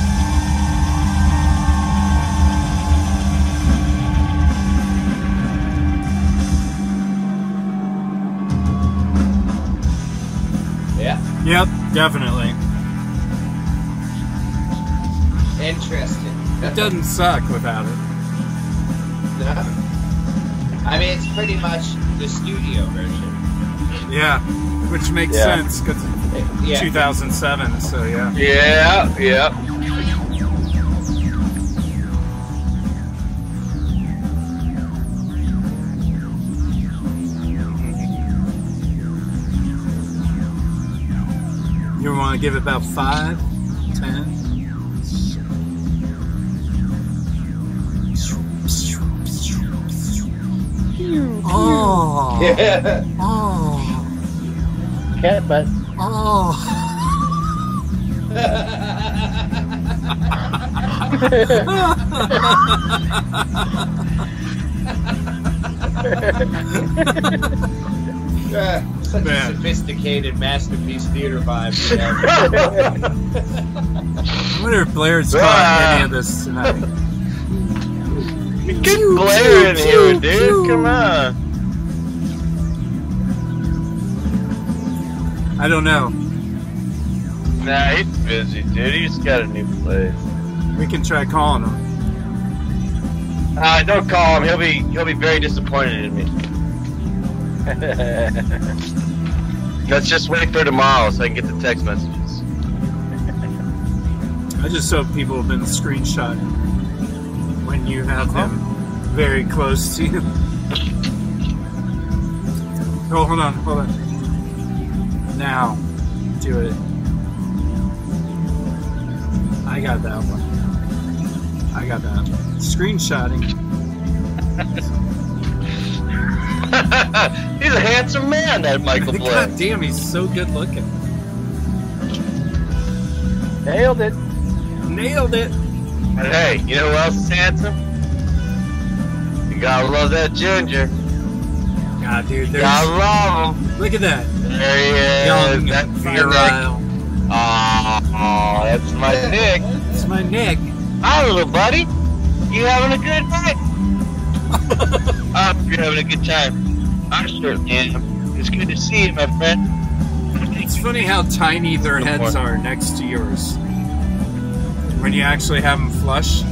S6: yeah,
S1: Yep, definitely.
S6: interesting.
S1: It doesn't suck without it.
S6: No. I mean, it's pretty much the studio version.
S1: Yeah, which makes
S4: Yeah.
S1: sense because
S6: Yeah.
S1: 2007. So yeah.
S4: Yeah, yeah.
S1: You want to give it about five, ten? Oh.
S6: Yeah.
S1: Oh.
S2: Cat butt.
S1: Oh.
S6: Uh, such
S1: Man.
S6: a sophisticated masterpiece theater vibe.
S1: I wonder if Blair's caught
S4: Ah.
S1: any of this tonight.
S4: Get Blair in here, dude. Come on.
S1: I don't know.
S4: Nah, he's busy, dude. He's got a new place.
S1: We can try calling him.
S4: Uh, don't call him. He'll be he'll be very disappointed in me. Let's just wait for tomorrow so I can get the text messages.
S1: I just hope people have been screenshot when you have him very close to you. Oh, hold on, hold on. Now, do it. I got that one. I got that. Screenshotting.
S4: he's a handsome man, that Michael Blair.
S1: God damn, he's so good looking.
S2: Nailed it.
S1: Nailed it.
S4: But hey, you know who else is handsome? You gotta love that ginger.
S1: God, dude, there's.
S4: Gotta love him.
S1: Look at that.
S4: There he is.
S1: Young,
S4: that's my Nick.
S1: Virile.
S4: Oh, that's my Nick.
S1: That's my Nick.
S4: Hi, little buddy. You having a good night? I hope you're having a good time. I certainly am. It's good to see you, my friend.
S1: It's funny how tiny their heads are next to yours. When you actually have them flush.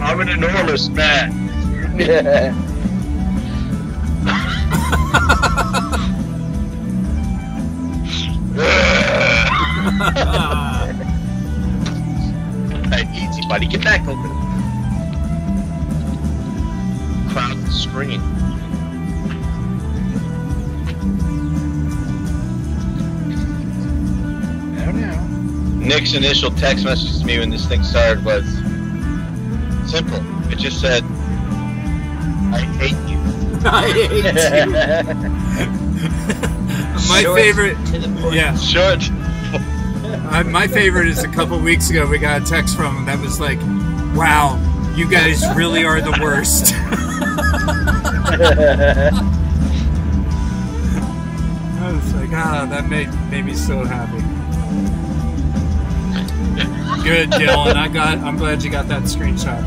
S4: I'm an enormous man. Nick's initial text message to me when this thing started was simple. It just said, I hate you.
S1: I hate you. my
S6: Short
S1: favorite.
S6: to the point.
S1: Yeah.
S4: Short.
S1: Uh, my favorite is a couple weeks ago we got a text from him that was like, "Wow, you guys really are the worst." I was like, ah, that made made me so happy. Good, Dylan. I got. I'm glad you got that screenshot.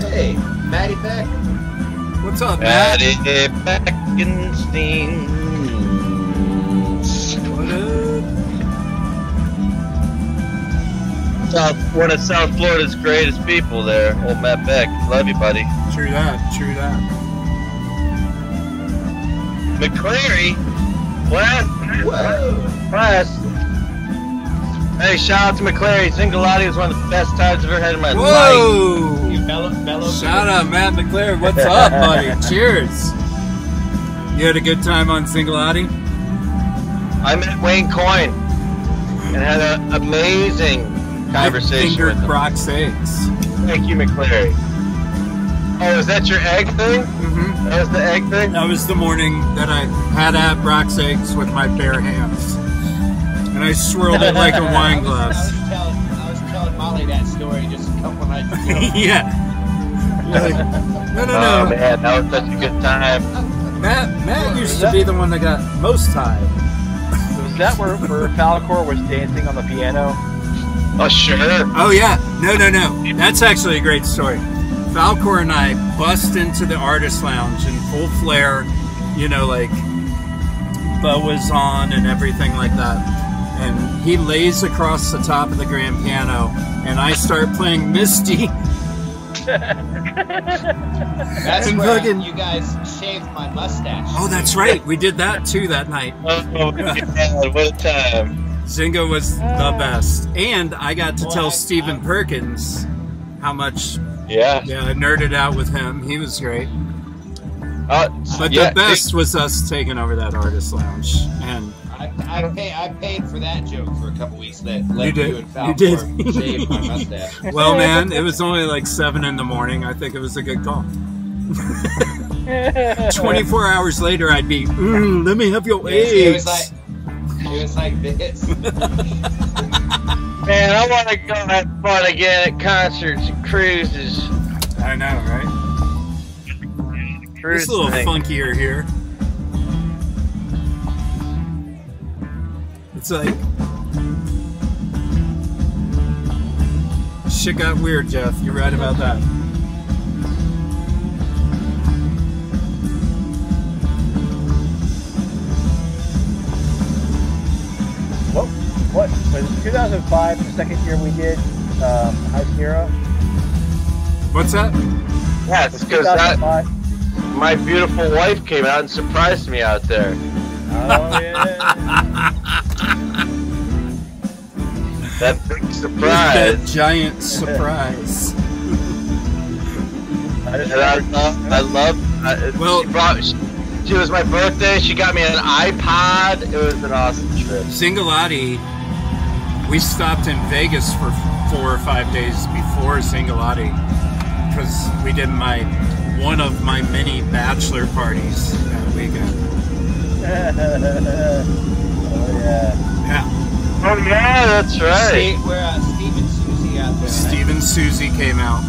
S6: Hey, Maddie Beck.
S1: What's up, Matt?
S4: Maddie Beckenstein.
S1: What up?
S4: South, one of South Florida's greatest people there, old Matt Beck. Love you, buddy.
S1: True that. True that.
S4: McCleary? What?
S6: Whoa.
S4: Press. Hey, shout out to McCleary. Zingalotti was one of the best times I've ever had in my life.
S1: Whoa!
S6: You mellow, mellow.
S1: Shout out, Matt McClure. What's up, buddy? Cheers. You had a good time on Singleati?
S4: I met Wayne Coyne and had an amazing conversation
S1: fingered
S4: with him.
S1: Brock's eggs.
S4: Thank you, McCleary. Oh, is that your egg thing?
S1: Mm-hmm.
S4: That was the egg thing?
S1: That was the morning that I had at Brock's eggs with my bare hands. And I swirled it like a wine
S6: I
S1: glass.
S6: was telling, I was telling Molly that story just a couple nights ago.
S1: yeah. You're like, no, no,
S4: Oh,
S1: no.
S4: man, that was such a good time.
S1: Matt, Matt used to be the one that got most time.
S2: Was that where, where Falcor was dancing on the piano?
S4: Oh, sure.
S1: Oh yeah, no, no, no. That's actually a great story. Falcor and I bust into the artist lounge in full flare, you know, like boas on and everything like that. And he lays across the top of the grand piano, and I start playing Misty.
S6: That's
S1: And
S6: where
S1: fucking-
S6: you guys shaved my mustache.
S1: Oh, that's right, we did that too that night.
S4: Oh, God, what a time.
S1: Zingo was the best, and I got to
S6: Well,
S1: tell
S6: I-
S1: Stephen Perkins how much.
S4: Yeah.
S1: Yeah, I nerded out with him. He was great.
S4: Uh,
S1: But
S4: yeah,
S1: the best was us taking over that artist lounge, and
S6: I, I, pay, I paid for that joke for a couple weeks that let
S1: did.
S6: you and
S1: You
S6: Falcor
S1: did.
S6: shave my mustache.
S1: well, man, it was only like seven in the morning. I think it was a good call. Twenty-four hours later, I'd be, mm, let me have your
S6: It was, it was like it was like this.
S4: Man, I want to go have fun again at concerts and cruises.
S1: I know, right?
S4: Cruise
S1: It's a little
S4: thing.
S1: funkier here. It's like shit got weird, Jeff. You're right about that.
S2: What? What? Was 2005 the second year we did um, High Sierra?
S1: What's that?
S4: Yeah, it's because that
S2: 2005.
S4: my beautiful wife came out and surprised me out there.
S2: Oh yeah.
S4: That big surprise.
S1: That giant surprise.
S2: I
S4: I love, I love. I,
S1: Well-
S4: she brought. She, she was my birthday. She got me an iPod. It was an awesome trip.
S1: Singolati, we stopped in Vegas for four or five days before Singolati because we did my one of my many bachelor parties that weekend.
S2: oh yeah.
S1: Yeah.
S4: Oh yeah, that's right.
S6: See, where uh, Steve and Susie out there.
S1: Steve and Susie came out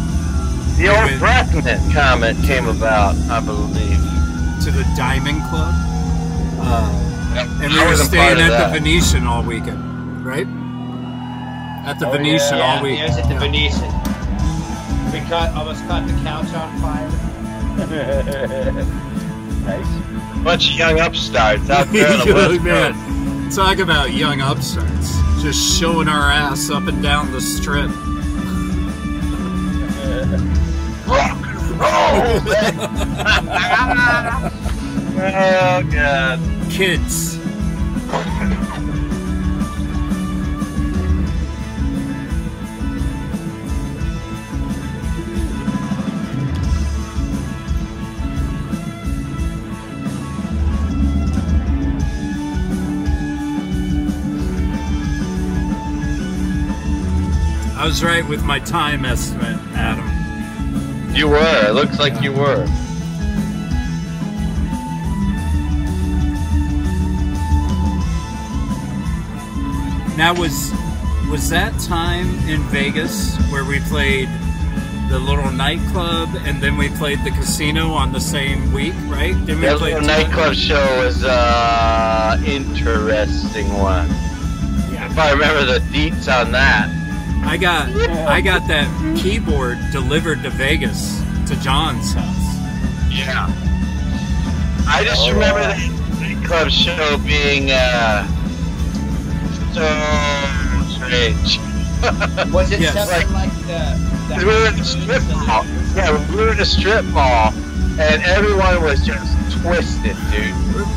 S4: The old
S1: David.
S4: Bracknet comment came about, I believe.
S1: to the Diamond Club. Uh, and we were staying at
S4: that.
S1: the Venetian all weekend, right? At the
S2: Oh,
S1: Venetian
S6: yeah,
S1: all week.
S6: It was at the
S1: Yeah.
S6: Venetian. We caught, almost caught the couch on fire.
S2: nice.
S4: Bunch of young upstarts out there on the
S1: Young
S4: West
S1: man. Talk about young upstarts. Just showing our ass up and down the strip.
S4: Rock and roll, Oh god.
S1: Kids. Was right with my time estimate, Adam.
S4: You were. It looks like you were.
S1: Now was was that time in Vegas where we played the little nightclub and then we played the casino on the same week, right? Didn't we
S4: That little nightclub show was uh interesting one. If I remember the deets on that.
S1: I got I got that keyboard delivered to Vegas to John's house.
S4: Yeah. I just
S1: Oh,
S4: remember that nightclub show being uh so strange.
S6: Was it
S1: Yes.
S6: something like the, the
S4: we were in the strip mall. Yeah, we were in a strip mall, and everyone was just twisted, dude.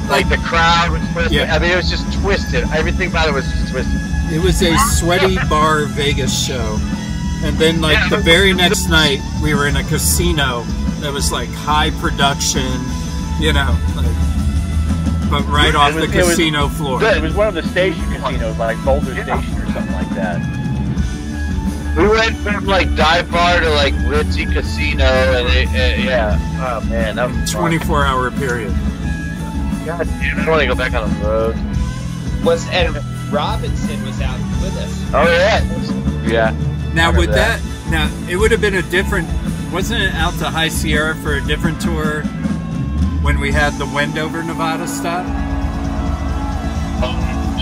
S4: Like the crowd was twisted.
S1: Yeah.
S4: I mean, it was just twisted. Everything about it was just twisted.
S1: It was a sweaty bar Vegas show. And then like the very next night we were in a casino that was like high production, you know, like but right off
S2: was-
S1: the
S2: it was-
S1: casino floor.
S2: It was one of the station casinos, like Boulder Station or something like that.
S4: We went from like dive bar to like ritzy casino, and it, uh, yeah. Oh man, that was fun.
S1: 24 hour period.
S4: God damn, I don't want to go back on the road.
S6: was and Robinson was out with us.
S4: Oh yeah, yeah.
S1: Now
S4: Remember
S1: would that. now it would have been a different wasn't it out to High Sierra for a different tour when we had the Wendover Nevada stop?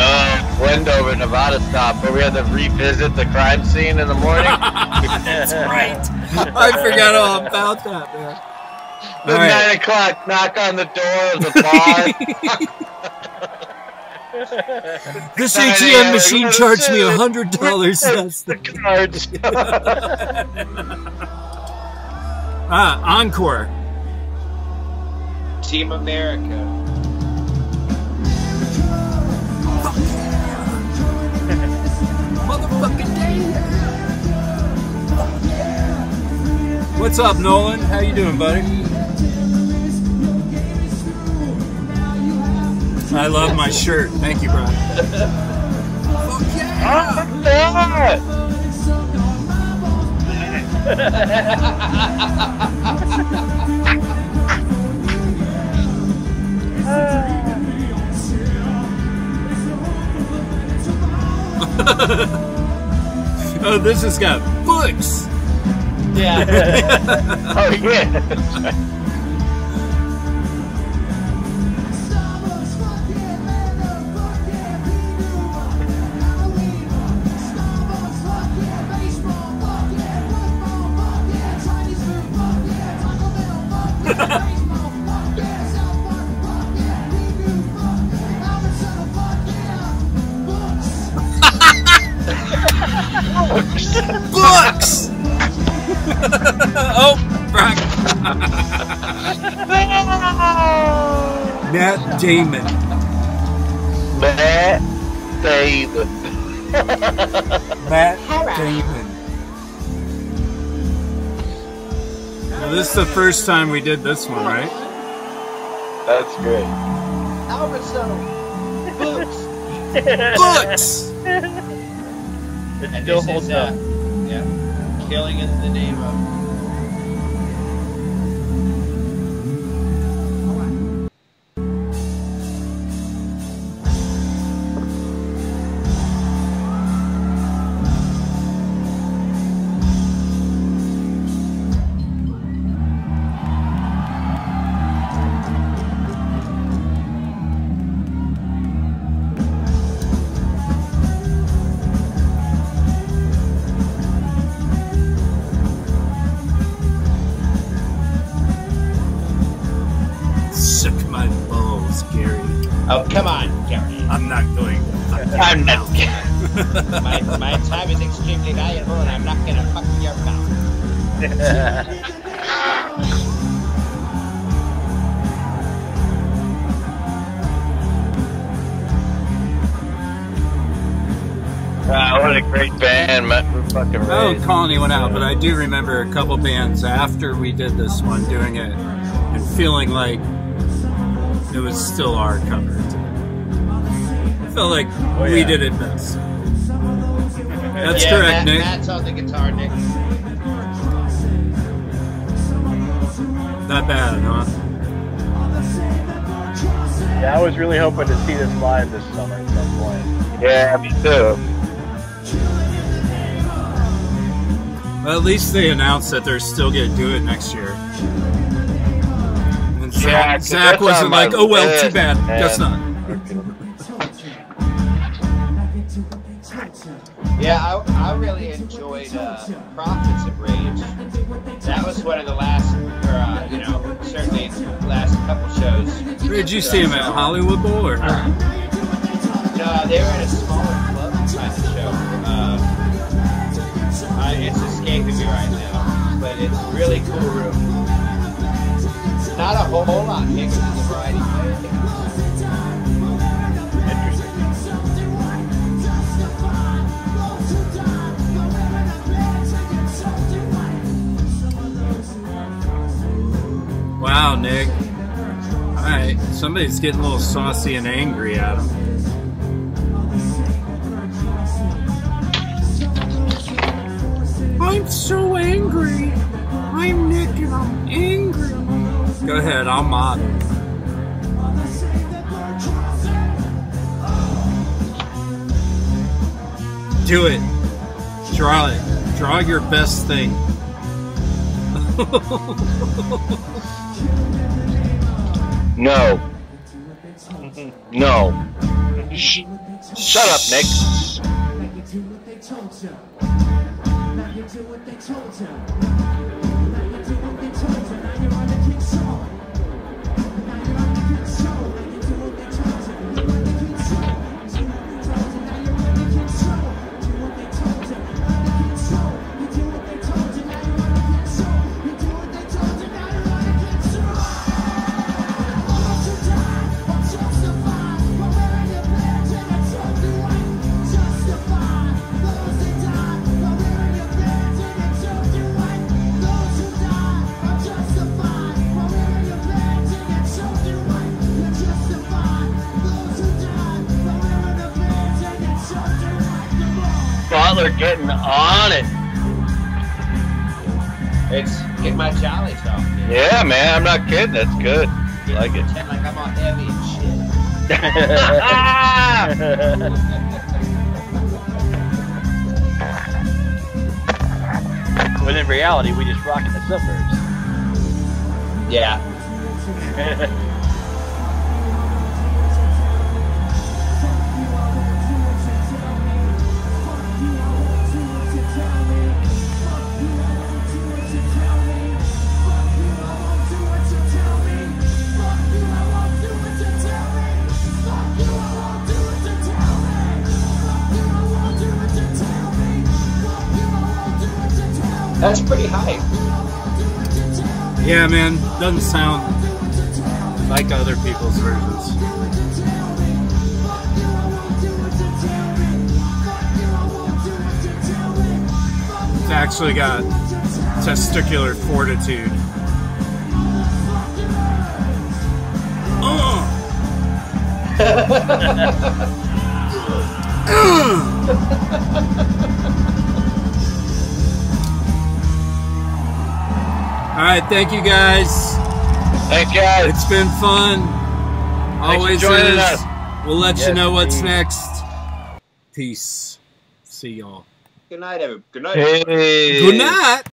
S4: Uh, Wendover, Nevada stop, where we had to revisit the crime scene in the morning.
S1: That's right. I forgot all about that, man.
S4: The
S1: All right.
S4: nine o'clock knock on the door of the bar.
S1: This
S4: Nine
S1: ATM
S4: a.m.,
S1: machine charged me a hundred dollars.
S4: That's the cards.
S1: ah, encore.
S6: Team America.
S1: Motherfucking day. What's up, Nolan? How you doing, buddy? I love my shirt. Thank you, bro. oh, this has got books.
S6: Yeah.
S4: oh yeah.
S1: Damon.
S4: Matt Damon.
S1: Matt Damon. Now, this is the first time we did this one, right?
S4: That's great.
S6: Albertson. Books.
S1: Books.
S2: It still holds up.
S6: uh, yeah. Killing in the name of.
S1: Do remember a couple bands after we did this one doing it and feeling like it was still our cover. I felt like oh, we
S6: yeah.
S1: did it best. That's
S6: yeah,
S1: correct,
S6: Matt,
S1: Nick.
S6: Matt's on the guitar, Nick.
S1: Not bad, huh?
S2: Yeah, I was really hoping to see this live this summer at some point.
S4: Yeah, me too.
S1: Well, at least they announced that they're still going to do it next year. And Zach,
S4: Yeah, 'cause
S1: Zach wasn't like, oh, well, too bad.
S4: man.
S1: Guess not.
S6: Yeah, I, I really enjoyed uh, Prophets of Rage. That was one of the last, or uh, you know, certainly the last couple shows.
S1: Where did you see him at Hollywood Bowl or?
S6: No, they were at a smaller it's really cool room. Not a whole, lot bigger than the variety.
S1: Wow, Nick. All right, somebody's getting a little saucy and angry at him. I'm so angry. I'm Nick and I'm angry. Go ahead, I'm mod. Do it. Draw it. Draw your best thing.
S4: No. No. Shh. Shut up, Nick. Butler getting on it.
S6: It's getting my jollies off. dude.
S4: Yeah, man, I'm not kidding. That's good. I like it.
S6: Like I'm all heavy and
S2: But in reality, we just rock in the suburbs.
S6: Yeah. That's pretty high.
S1: Yeah, man, doesn't sound like other people's versions. It's actually got testicular fortitude. Oh! All right, thank you guys.
S4: Thanks, guys.
S1: It's been fun. Always
S4: joining
S1: is.
S4: us.
S1: We'll let you know what's
S2: indeed.
S1: next. Peace. See y'all.
S6: Good night, everybody. Good night.
S4: Hey.
S1: Good night.